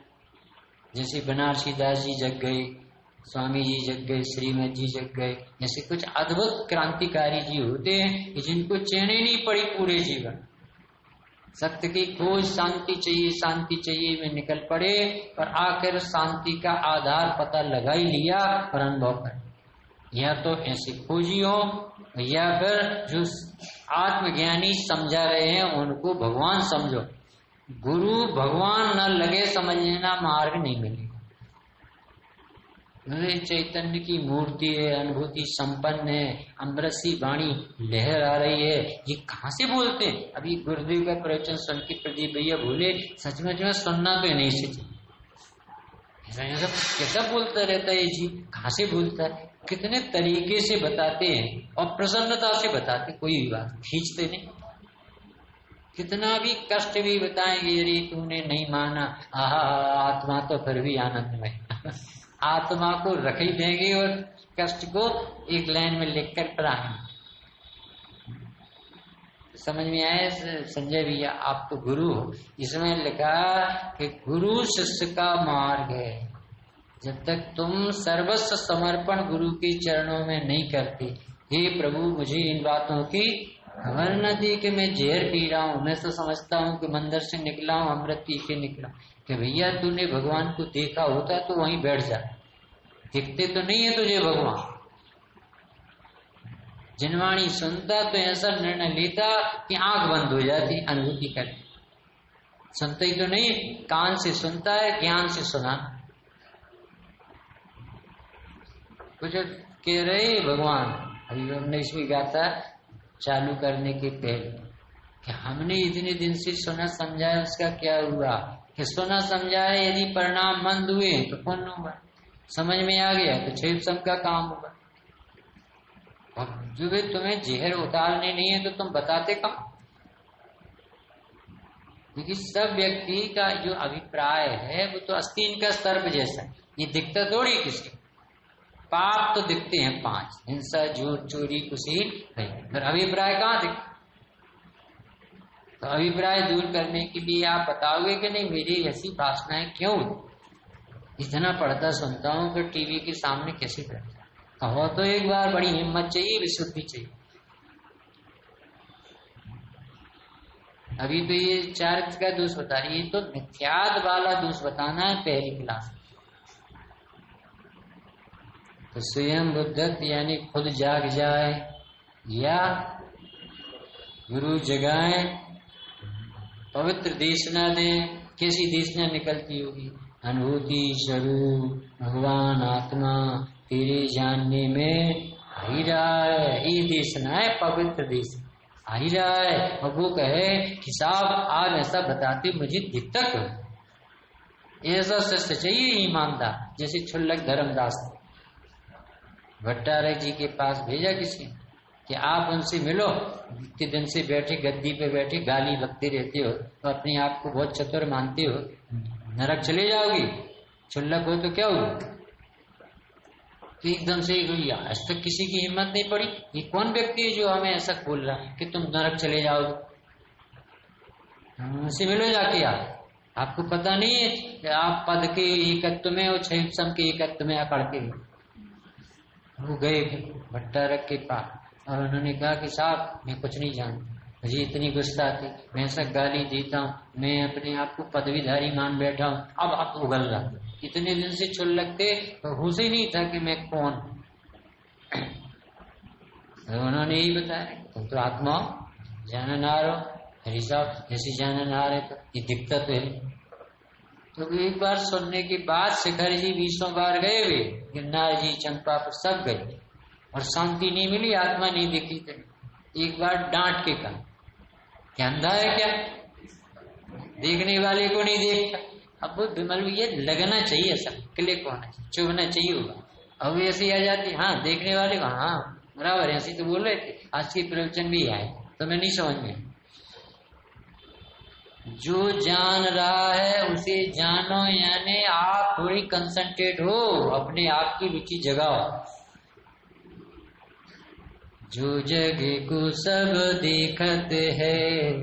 जैसे बनारसी दास जी जग गए, स्वामी जी जग गए, श्रीमद जी जग गए, जैसे कुछ अद्भुत क्रांतिकारी जी होते हैं जिनको चैने नहीं पड़ी पूरे जीवन। सत्य की खोज शांति चाहिए शांति चाहिए में निकल पड़े और आखिर शांति का आधार पता लगा ही लिया और अनुभव कर या तो ऐसी खोजी हो, या फिर जो आत्मज्ञानी समझा रहे हैं, उनको भगवान समझो। गुरु भगवान न लगे समझना मार्ग नहीं मिलेगा। चैतन्य की मूर्ति है, अनुभूति संपन्न है अमृतसी वाणी लहर आ रही है। ये कहाँ से बोलते हैं? अभी गुरुदेव का प्रवचन सुन के प्रदीप भैया बोले, सचमुच में सुनना तो नहीं से ऐसा कैसा बोलता रहता है जी कहाँ से बोलता है? कितने तरीके से बताते हैं और प्रसन्नता से बताते कोई भी बात खींचते नहीं। कितना भी कष्ट भी बताएँगे यदि तूने नहीं माना। आहा, आत्मा तो फिर भी आनंद में आत्मा को रख ही देंगे और कष्ट को एक लाइन में लिखकर पढ़ाएँगे समझ में आए संजय भैया? आप तो गुरु इसमें लिखा कि गुरु शिष्य का मार्ग है। जब तक तुम सर्वस्व समर्पण गुरु के चरणों में नहीं करते। हे प्रभु, मुझे इन बातों की खबर न दी कि मैं जहर पी रहा हूँ। मैं तो समझता हूँ कि मंदिर से निकला हूँ, अमृत पी के निकला कि भैया, तूने भगवान को देखा होता तो वहीं बैठ जा। दिखते तो नहीं है तुझे भगवान। जिनवाणी सुनता तो ऐसा निर्णय लेता कि आँख बंद हो जाती अनुभूति कर सुनते ही तो नहीं, कान से सुनता है, ज्ञान से सुना कुछ कह रहे भगवान, अभी हमने इसमें गाता, चालू करने के पहले। कि हमने इतने दिन से सोना समझाया, उसका क्या हुआ? कि सुना समझाया, यदि परिणाम मंद हुए तो पुण्य हुआ समझ में आ गया तो छह सम का काम होगा। और जो भी तुम्हें जहर उतारने नहीं है तो तुम बताते कहा? क्योंकि सब व्यक्ति का जो अभिप्राय है, वो तो अस्तीन का सर्प जैसा ये दिखता थोड़ी किसी पाप तो दिखते हैं पाँच। हिंसा, झूठ, चोरी कुशील फिर अभिप्राय कहाँ दिखता तो अभिप्राय दूर करने के लिए आप बताओगे कि नहीं, मेरी ऐसी वासनाएँ क्यों? इतना पढ़ता सुनता हूँ फिर टीवी के सामने कैसे बैठता कहो तो एक बार बड़ी हिम्मत चाहिए, विशुद्धि चाहिए। अभी तो ये चार का दोष बता रही है तो मिथ्याद वाला दोष बताना है, पहली क्लास तो स्वयं बुद्धत यानी खुद जाग जाए या गुरु जगाए, पवित्र देशना दे, कैसी देशना निकलती होगी? अनुभूति स्वरूप, भगवान आत्मा, तेरे जानने में आई है ये देश है, पवित्र देश आई है और वो कहे कि साहब आज ऐसा बताते मुझे दिक्कत हो। ऐसा शिष्य चाहिए ईमानदार, जैसे छुल्लक धर्मदास भट्टारक जी के पास भेजा किसी कि आप उनसे मिलो इतने दिन से बैठे, गद्दी पे बैठे, गाली बकते रहते हो तो अपने आप को बहुत चतुर मानते हो। नरक चले जाओगी चुल्लक हो तो क्या हुआ? तो एकदम से आज तक किसी की हिम्मत नहीं पड़ी। ये कौन व्यक्ति है जो हमें ऐसा बोल रहा है कि तुम नरक चले जाओगे? उनसे मिलो जाके आप। आपको पता नहीं है आप पद के एकत्व में और छह के एकत्व में अकड़ के वो गए भट्टा रख के पास और उन्होंने कहा कि साहब, मैं कुछ नहीं जानता। मुझे इतनी गुस्सा आती, मैं सब गाली देता हूँ, मैं अपने आप को पदवीधारी मान बैठा हूँ। अब आप उगल रहा इतने दिन से छुल लगते तो होश ही नहीं था कि मैं कौन। तो उन्होंने यही बताया, तुम तो आत्मा जानन आ रहो। हरी साहब, जैसे जानन आ रहे तो ये दिक्कत है। तो एक बार सुनने के बाद शिखर जी बीसों बार गए वे। गिरनार जी चंपा पर सब गए। और शांति नहीं मिली, आत्मा नहीं दिखी थी एक बार डांट के कहा, क्या अंधा है क्या? देखने वाले को नहीं देखता अब वो विमल ये लगना चाहिए सब क्लिक होना चाहिए, चुभना चाहिए होगा। अब ऐसी आ जाती हाँ देखने वाले को हाँ बराबर ऐसी तो बोल रहे थे। आज की प्रवचन भी आए तो मैं नहीं समझ में जो जान रहा है, उसे जानो, यानी आप थोड़ी कंसंट्रेट हो, अपने आप की रुचि जगाओ। जो जग को सब देखत है,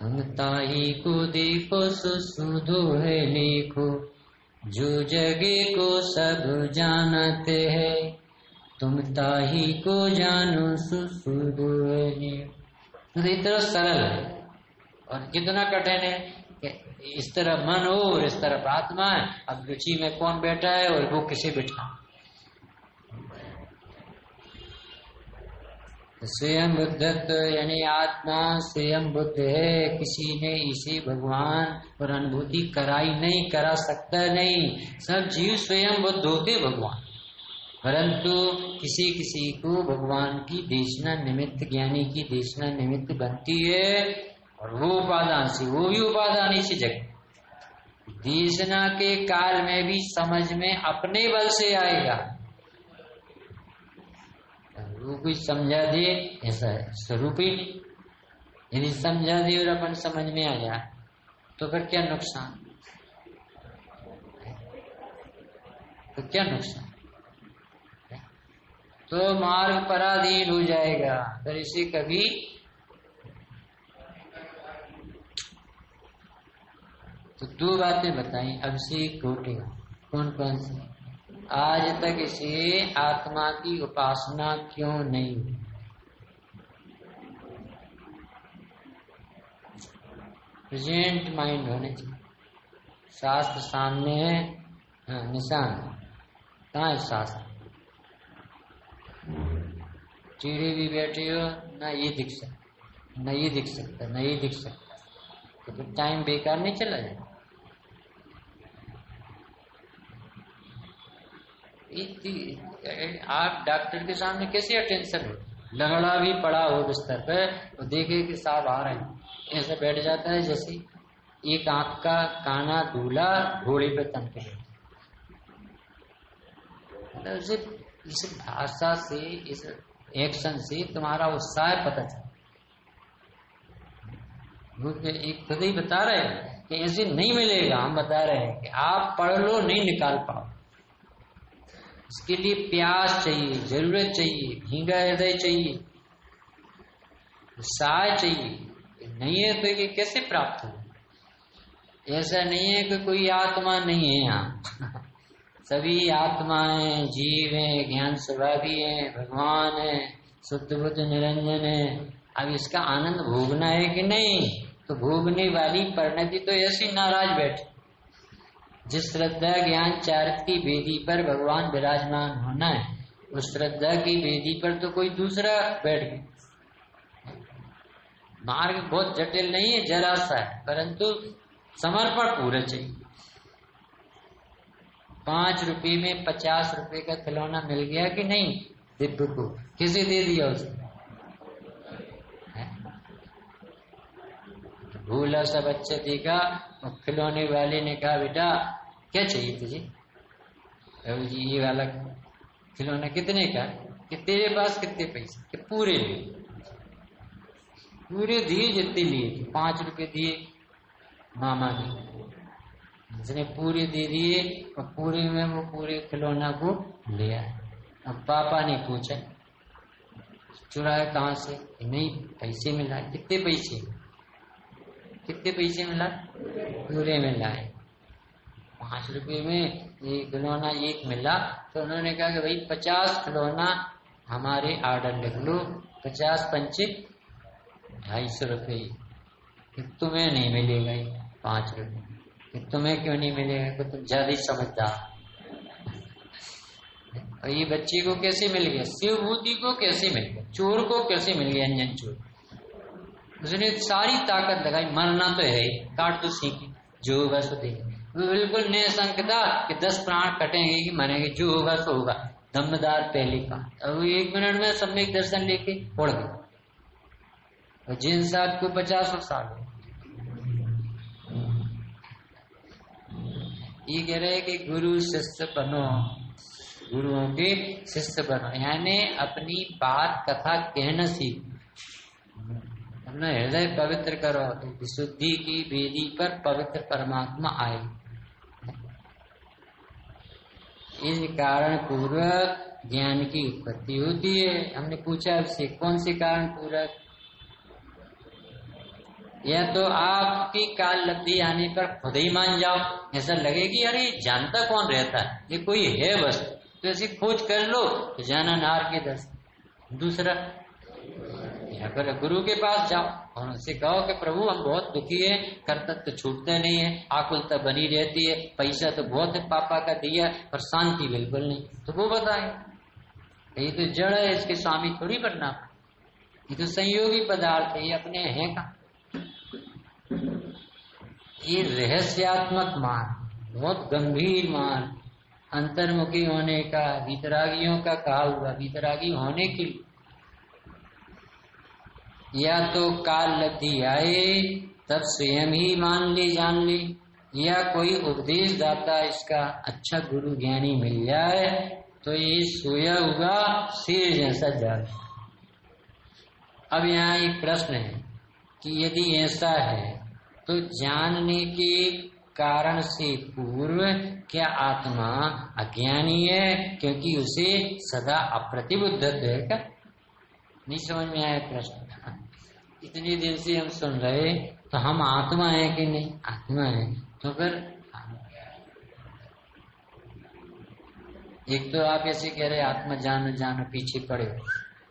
हम ताही को देखो सुसुधो है लिखो। जो जगे को सब जानत है, तुम ताही को जानो सुसुधो है तो इतना सरल है। और कितना कठिन है इस तरह मन हो और इस तरफ़ आत्मा है, अब रुचि में कौन बैठा है और वो किसे बिठा स्वयं बुद्धत्व यानी आत्मा स्वयं बुद्ध है, किसी ने इसे भगवान और अनुभूति कराई नहीं, करा सकता नहीं। सब जीव स्वयं बुद्ध होते भगवान। परंतु किसी किसी को भगवान की देशना निमित्त, ज्ञानी की देशना निमित्त बनती है और वो उपादान से, वो भी उपादान से जग देशना के काल में भी समझ में अपने बल से आएगा। वो समझा दे ऐसा स्वरूप। ही यदि समझा दे और अपन समझ में आ जाए तो फिर क्या नुकसान? तो क्या नुकसान? तो मार्ग पराधीन हो जाएगा। फिर इसे कभी तो दो बातें बताई अब से घोटेगा कौन कौन सी? आज तक इसे आत्मा की उपासना क्यों नहीं? प्रेजेंट माइंड होने चाहिए। शास्त्र सामने है हाँ, निशान। कहा है शास्त्र? चिड़ी भी बैठी हो ना ये दिख सकता न ये दिख सकता न ये दिख सकता। तो टाइम बेकार नहीं चला जाए आप डॉक्टर के सामने कैसे अटेंशन हो? लगड़ा भी पड़ा हो बिस्तर पे तो देखे कि साहब आ रहे हैं। ऐसे बैठ जाता है जैसे एक आँख का काना दूल्हा घोड़े पे तन के मतलब इस भाषा से, इस एक्शन से तुम्हारा उत्साह पता चल। एक खुद ही बता रहे हैं कि ऐसे नहीं मिलेगा, हम बता रहे हैं कि आप पढ़ लो, नहीं निकाल पाओ। इसके लिए प्यास चाहिए, ज़रूरत चाहिए, भींगा हृदय चाहिए उत्साह चाहिए नहीं है तो ये कैसे प्राप्त हो? ऐसा नहीं है कि कोई आत्मा नहीं है यहाँ। सभी आत्माएँ जीव हैं, ज्ञान स्वभावी है, भगवान है, शुद्ध बुद्ध निरंजन है। अब इसका आनंद भोगना है कि नहीं? तो भोगने वाली परिणति तो ऐसी नाराज़ बैठे। जिस श्रद्धा ज्ञान चारित की वेदी पर भगवान विराजमान होना है, उस श्रद्धा की वेदी पर तो कोई दूसरा बैठ गया। मार्ग बहुत जटिल नहीं है जरा सा है, परंतु समर्पण पूरा चाहिए। पाँच रुपए में पचास रुपए का खिलौना मिल गया कि नहीं दिब्बू को? किसे दे दिया उसने? भूला सा बच्चा देखा खिलौने वाले ने कहा, बेटा क्या चाहिए तुझे? अभी जी ये वाला खिलौना कितने का? कि तेरे पास कितने पैसे? कि पूरे लिए। पूरे दिए जितने लिए पाँच रुपए दिए। मामा ने उसने पूरे दे दिए, और पूरे में वो पूरे खिलौना को लिया अब पापा ने पूछा चुराया कहाँ से? नहीं, पैसे मिला। कितने पैसे? कितने पैसे मिला? पूरे में लाए। पाँच रुपए में ये खिलौना, एक मिला। तो उन्होंने कहा कि भाई, पचास खिलौना हमारे ऑर्डर लिख लो। पचास पंचे, ढाई सौ रुपये। तुम्हें नहीं मिलेगा ये पाँच रुपये। तुम्हें क्यों नहीं मिलेगा? कि तुम ज़्यादा ही समझदार। और ये बच्चे को कैसे मिल गया? शिव भूति को कैसे मिल गया? चोर को कैसे मिल गया? अंजन चोर। उसने सारी ताकत लगाई। मरना तो है काट तो सीखी जो बस देखे बिल्कुल निशंक था कि दस प्राण कटेंगे कि मरेंगे, जो होगा सो होगा। दमदार पहले का अब एक मिनट में सम्यक दर्शन लेके उड़ गए। जिन साथ को पचास साल हो ये कह रहे कि गुरु शिष्य बनो। गुरुओं के शिष्य बनो। यानी अपनी बात कथा कहना सीख। अपना हृदय पवित्र करो। विशुद्धि की वेदी पर पवित्र परमात्मा आए। इस कारण पूर्वक ज्ञान की उत्पत्ति होती है। हमने पूछा आपसे कौन से कारण पूर्वक या तो आपकी काल लब्धि आने पर खुद ही मान जाओ। ऐसा लगेगी अरे, जानता कौन रहता है? ये कोई है बस। तो ऐसी खोज कर लो तो जाना नार के दस। दूसरा फिर गुरु के पास जाओ और उनसे कहो कि प्रभु, हम बहुत दुखी है, कर्तव्य तो छूटते नहीं है, आकुलता बनी रहती है, पैसा तो बहुत है पापा का दिया, पर शांति बिल्कुल नहीं। तो वो बताए, ये तो जड़ है, इसके स्वामी थोड़ी बनना। ये तो संयोगी पदार्थ है, ये अपने हैं का ये रहस्यात्मक मान, बहुत गंभीर मान, अंतर्मुखी होने का, वितरागियों का कहा हुआ, वितरागी होने के लिए। या तो काल लब्धि आए, तब स्वयं ही मान ले, जान ले। या कोई उपदेश दाता इसका अच्छा गुरु ज्ञानी मिल जाए तो ये सोया हुआ शेर जैसा जाल अब यहाँ एक प्रश्न है कि यदि ऐसा है तो जानने के कारण से पूर्व क्या आत्मा अज्ञानी है, क्योंकि उसे सदा अप्रतिबुद्ध का नहीं समझ में आया प्रश्न। इतने दिन से हम सुन रहे तो हम आत्मा है कि नहीं? आत्मा है। तो फिर एक तो आप ऐसे कह रहे, आत्मा जानो जानो पीछे पड़े।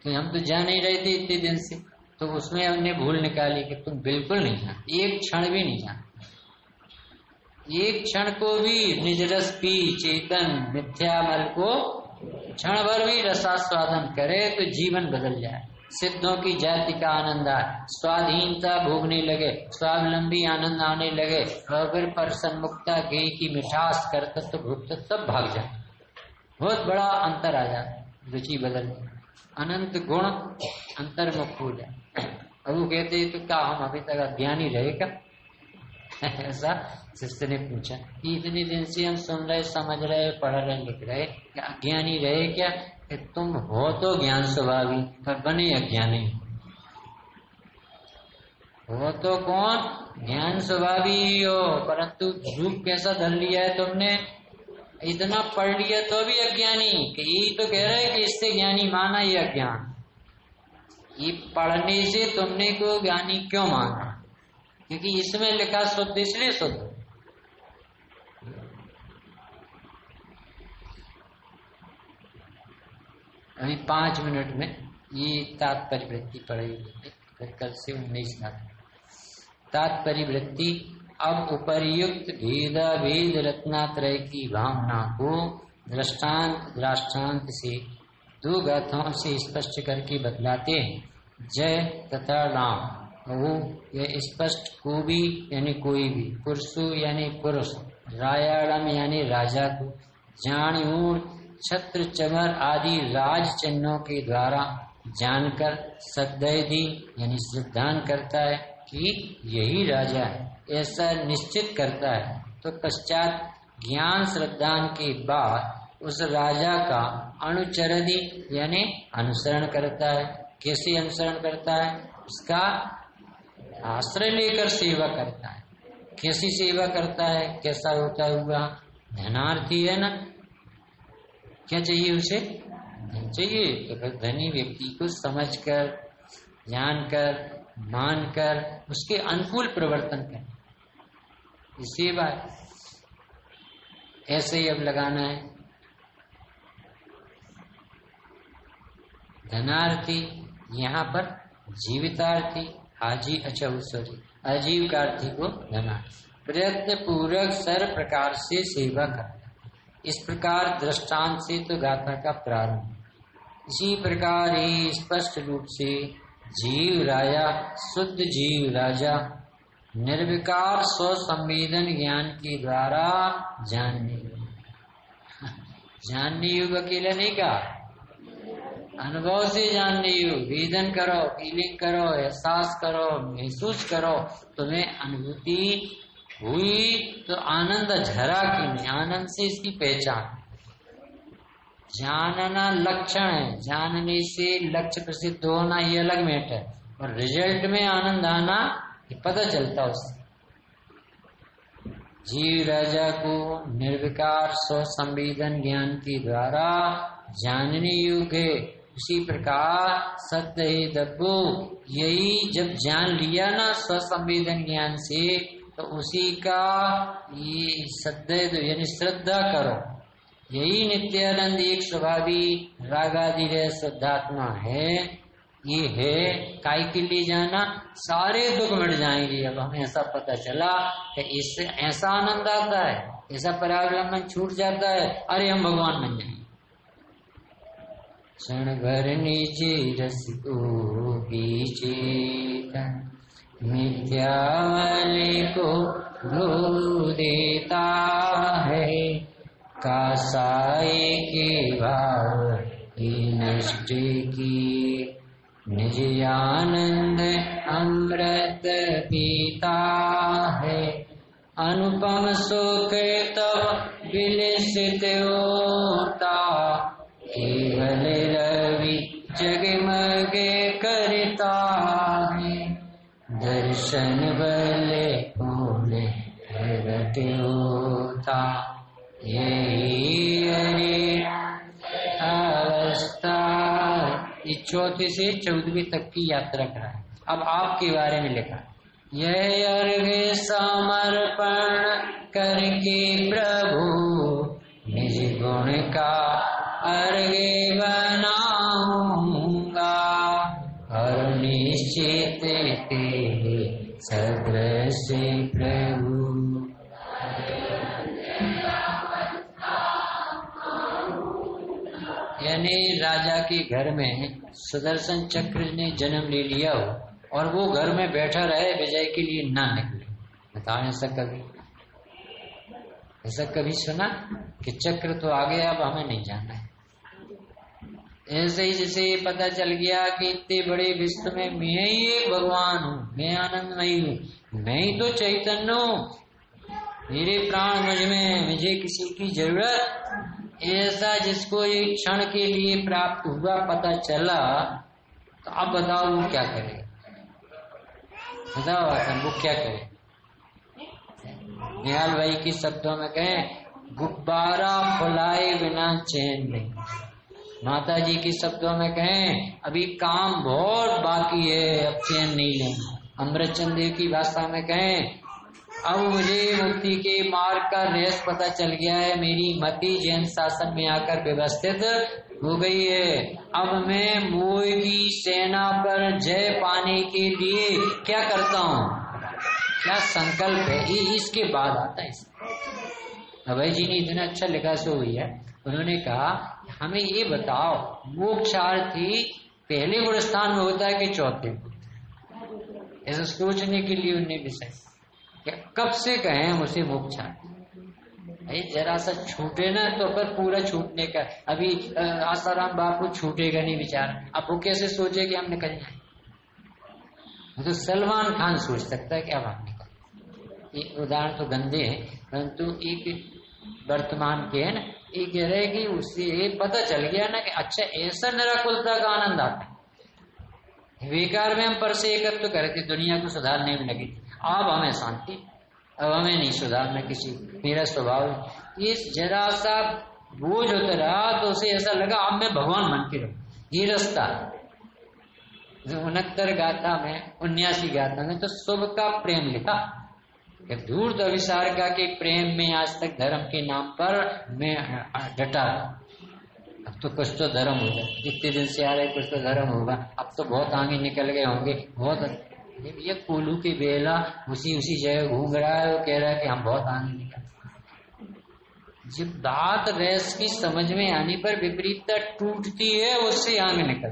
तो हम तो जान ही रहे थे इतने दिन से। तो उसमें हमने भूल निकाली कि तुम बिल्कुल नहीं जान। एक क्षण भी नहीं जान। एक क्षण को भी निज रस पी, चेतन, मिथ्या, मल को क्षण भर भी रसास्वादन करे तो जीवन बदल जाए। सिद्धों की जाति का आनंद आए। स्वाधीनता भोगने लगे, स्वावलंबी आनंद आने लगे और फिर पर सन्मुक्ता गे की मिठास करतत्व भूत सब भाग जाए बहुत बड़ा अंतर आ जाए रुचि बदल अनंत गुण अंतर्मुख हो जाए अब वो कहते तो क्या हम अभी तक अज्ञानी रहेगा ऐसा शिष्य ने पूछा। कि इतने दिन से हम सुन रहे, समझ रहे, पढ़ रहे, लिख रहे, क्या अज्ञानी रहे क्या? कि तुम हो तो ज्ञान स्वभावी, पर बने अज्ञानी। हो तो कौन? ज्ञान स्वभावी ही हो, परंतु रूप कैसा धर लिया है तुमने? इतना पढ़ लिया तो भी अज्ञानी, कि यही तो कह रहे हैं कि इससे ज्ञानी माना ये अज्ञान। ये पढ़ने से तुमने को ज्ञानी क्यों माना? क्योंकि इसमें लिखा शुद्ध, इसलिए शुद्ध। अभी पाँच मिनट में ये तात्पर्य वृत्ति पढ़ेगी फिर कल से उन्नीस तात्पर्य वृत्ति अब उपरयुक्त भेद भेद रत्नात्रय की भावना को दृष्टांत दृष्टांत से दो गाथाओं से स्पष्ट करके बतलाते हैं। जय तथा राम। वो यह स्पष्ट को भी यानी कोई भी, पुरुषु यानी पुरुष रायाणम यानी राजा को जान छत्र चमर आदि राज चिन्हों के द्वारा जानकर सदैधि यानी श्रद्धान करता है कि यही राजा है। ऐसा निश्चित करता है। तो पश्चात ज्ञान श्रद्धान के बाद उस राजा का अनुचरदि यानी अनुसरण करता है। कैसे अनुसरण करता है? उसका आश्रय लेकर सेवा करता है। कैसी सेवा करता है? कैसा होता हुआ? धनार्थी है ना? क्या चाहिए उसे? धन चाहिए। तो धनी व्यक्ति को समझकर, जानकर, मानकर उसके अनुकूल प्रवर्तन कर इसी बात ऐसे ही अब लगाना है। धनार्थी यहाँ पर जीवितार्थी हाजी अच्छा सॉरी अजीव का अर्थी को धनार्थी। प्रयत्न पूर्वक सर्व प्रकार से सेवा करना इस प्रकार दृष्टांत से तो गाथा का प्रारंभ। इसी प्रकार ही स्पष्ट रूप से जीव राजा, शुद्ध जीव राजा, निर्विकार स्व संवेदन ज्ञान के द्वारा जानने जानने युग अकेला नहीं का अनुभव से जानने युग वेदन करो, फीलिंग करो, एहसास करो, महसूस करो, तुम्हें अनुभूति हुई तो आनंद झरा की नहीं आनंद से इसकी पहचान। जानना लक्षण है। जानने से लक्ष्य प्रसिद्ध होना ये अलग मेट है। और रिज़ल्ट में आनंद आना ये पता चलता उससे। जीव राजा को निर्विकार स्व संवेदन ज्ञान के द्वारा जानने योग्य उसी प्रकार सत्य दब्बो यही जब जान लिया ना स्व संवेदन ज्ञान से तो उसी का ये यानी श्रद्धा करो। यही नित्यानंद एक स्वभावी रागादि श्रद्धात्मा है। ये है काय के लिए जाना? सारे दुख मिट जाएँगे। अब हमें ऐसा पता चला कि इससे ऐसा आनंद आता है, ऐसा परावलंबन छूट जाता है। अरे हम भगवान बन जाएँगे क्षण भर निज रस को चेतन मिथ्यावले को धो देता है। कासाए के भाव नष्ट की। निज आनंद अमृत पीता है। अनुपम सुख तब विलसित होता। केवल रवि जगमग दर्शन बल बोले होता यही अवस्था। इस चौथे से चौदहवीं तक की यात्रा करा अब आपके बारे में लिखा। यह अर्घ समर्पण करके प्रभु, निज गुण का अर्घ बनाऊँगा। और निश्चित तेरे सदृश प्रभु। यानी राजा के घर में सुदर्शन चक्र ने जन्म ले लिया हो और वो घर में बैठा रहे, विजय के लिए ना निकले। बताओ, ऐसा कभी? ऐसा कभी सुना कि चक्र तो आ गया अब हमें नहीं जाना? है ऐसे ही जैसे पता चल गया कि इतने बड़े विश्व में मैं ही एक भगवान हूँ, मैं आनंद आनंदमयी हूँ, मैं ही तो चैतन्य हूँ। मेरे प्राण मुझमें मुझे किसी की ज़रूरत। ऐसा जिसको एक क्षण के लिए प्राप्त हुआ, पता चला तो अब बताओ वो क्या करे। बताओ वो क्या करे? निहाल भाई के शब्दों में कहें, गुब्बारा फुलाए बिना चैन नहीं। माता जी के शब्दों में कहें, अभी काम बहुत बाकी है, अब चैन नहीं लेना अमृत चंद देव की भाषा में कहें, अब मुझे मुक्ति के मार्ग का रेस पता चल गया है, मेरी मति जैन शासन में आकर व्यवस्थित हो गई है। अब मैं मोह की सेना पर जय पाने के लिए क्या करता हूँ? क्या संकल्प है? ये इसके बाद आता है अभय जी ने इतना अच्छा लिखा, सो हुई है उन्होंने कहा, हमें ये बताओ, मोक्षार्थी पहले गुण स्थान में होता है कि चौथे ऐसा सोचने के लिए उन्हें विषय कब से कहे हम उसे मोक्षा भाई, जरा सा छूटे ना तो पर पूरा छूटने का, अभी आसाराम बापू छूटेगा नहीं विचार अब वो कैसे सोचे कि हम निकल जाए? तो सलमान खान सोच सकता है कि अब हम निकल उदाहरण तो गंदे हैं, परंतु एक वर्तमान के है ना रहे कि उसे पता चल गया ना कि अच्छा ऐसा निराकुलता का आनंद आता है। विकार में हम पर से एकत्र तो करे दुनिया को सुधारने में लगी अब हमें शांति, अब हमें नहीं सुधारना किसी मेरा स्वभाव इस जरा सा बोझ होता रहा तो उसे ऐसा लगा, अब मैं भगवान बन के रहूँ। ये रास्ता। उनहत्तर गाथा में, उन्यासी गाथा में तो शुभ का प्रेम लिखा। दूर तो अभिसार का के प्रेम में आज तक धर्म के नाम पर मैं डटा अब तो कुछ तो धर्म हो जाए इतने दिन से आ रहे कुछ तो धर्म होगा। अब तो बहुत आगे निकल गए होंगे। बहुत, ये कोलू की बेला उसी उसी जगह घूम रहा है वो कह रहा है कि हम बहुत आगे निकल जब बात रेस की समझ में आने पर विपरीतता टूटती है, उससे आगे निकल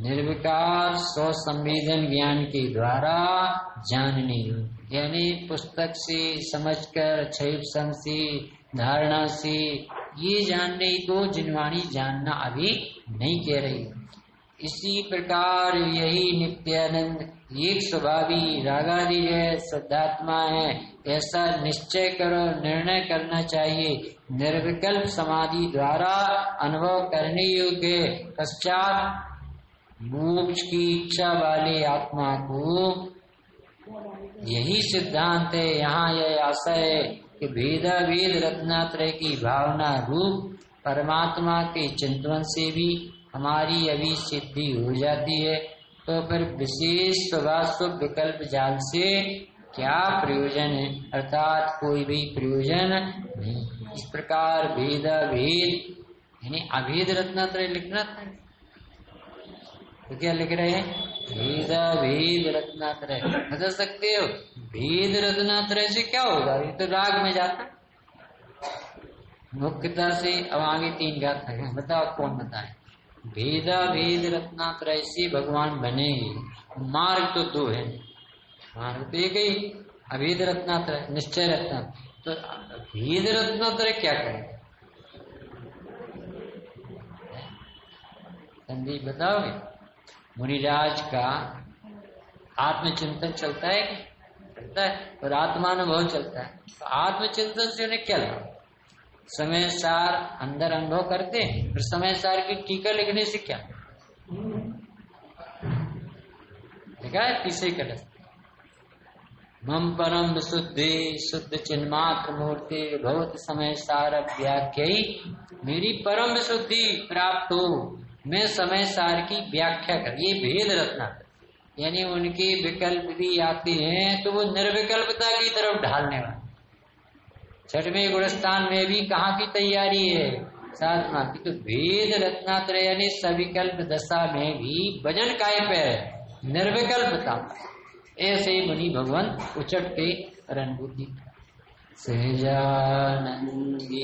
निर्विकार स्व संवेदन ज्ञान के द्वारा जाननी यानी पुस्तक से, समझकर क्षय से, धारणा से, ये जानने को जिनवाणी जानना अभी नहीं कह रही। इसी प्रकार यही नित्यानंद एक स्वभावी रागादि है श्रद्धात्मा है। ऐसा निश्चय करो, निर्णय करना चाहिए। निर्विकल्प समाधि द्वारा अनुभव करने योग्य, पश्चात मोक्ष की इच्छा वाले आत्मा को यही सिद्धांत है, यहाँ यह आशय कि भेदा वेद रत्नात्रय की भावना रूप परमात्मा के चिंतन से भी हमारी अभी सिद्धि हो जाती है। तो फिर विशेष स्वभाव विकल्प जाल से क्या प्रयोजन है? अर्थात कोई भी प्रयोजन नहीं। इस प्रकार भेदा भेद यानी अभेद रत्नात्रय लिखना तो क्या लिख रहे हैं? भेद भेद रत्नात्रय। बदल सकते हो? भेद रत्नात्रय से क्या होगा? ये तो राग में जाता मुख्यता से अब आगे तीन गाथा है। बताओ, कौन बताए? भेदा, भेद रत्नात्रय से भगवान बनेंगे मार्ग तो दो है। मार्ग तो एक ही। अभेद रत्नात्रय, निश्चय रत्ना तो भेद रत्नात्रय क्या करें? संदीप, बताओगे? मुनिराज का आत्मचिंतन चलता है चलता है? और आत्मानुभव चलता है। तो आत्मचिंतन से उन्हें क्या लाभ? समय सार अंदर अनुभव करते फिर समय सार की टीका लिखने से क्या? देखा है? मम परम शुद्धि, शुद्ध चिन्मात्र मूर्ति बहुत समय सार व्याख्या मेरी परम शुद्धि प्राप्त हो। मैं समय सार की व्याख्या कर, ये भेद रखना यानी उनके विकल्प भी आते हैं तो वो निर्विकल्पता की तरफ़ ढालने वाले छठवें गुणस्थान में भी कहाँ की तैयारी है? साधना की। तो भेद रत्नात्रय यानी सविकल्प दशा में भी भजन काय पे है, निर्विकल्पता। ऐसे मुनि भगवान उचटते रणबुद्धि। सहजानंदी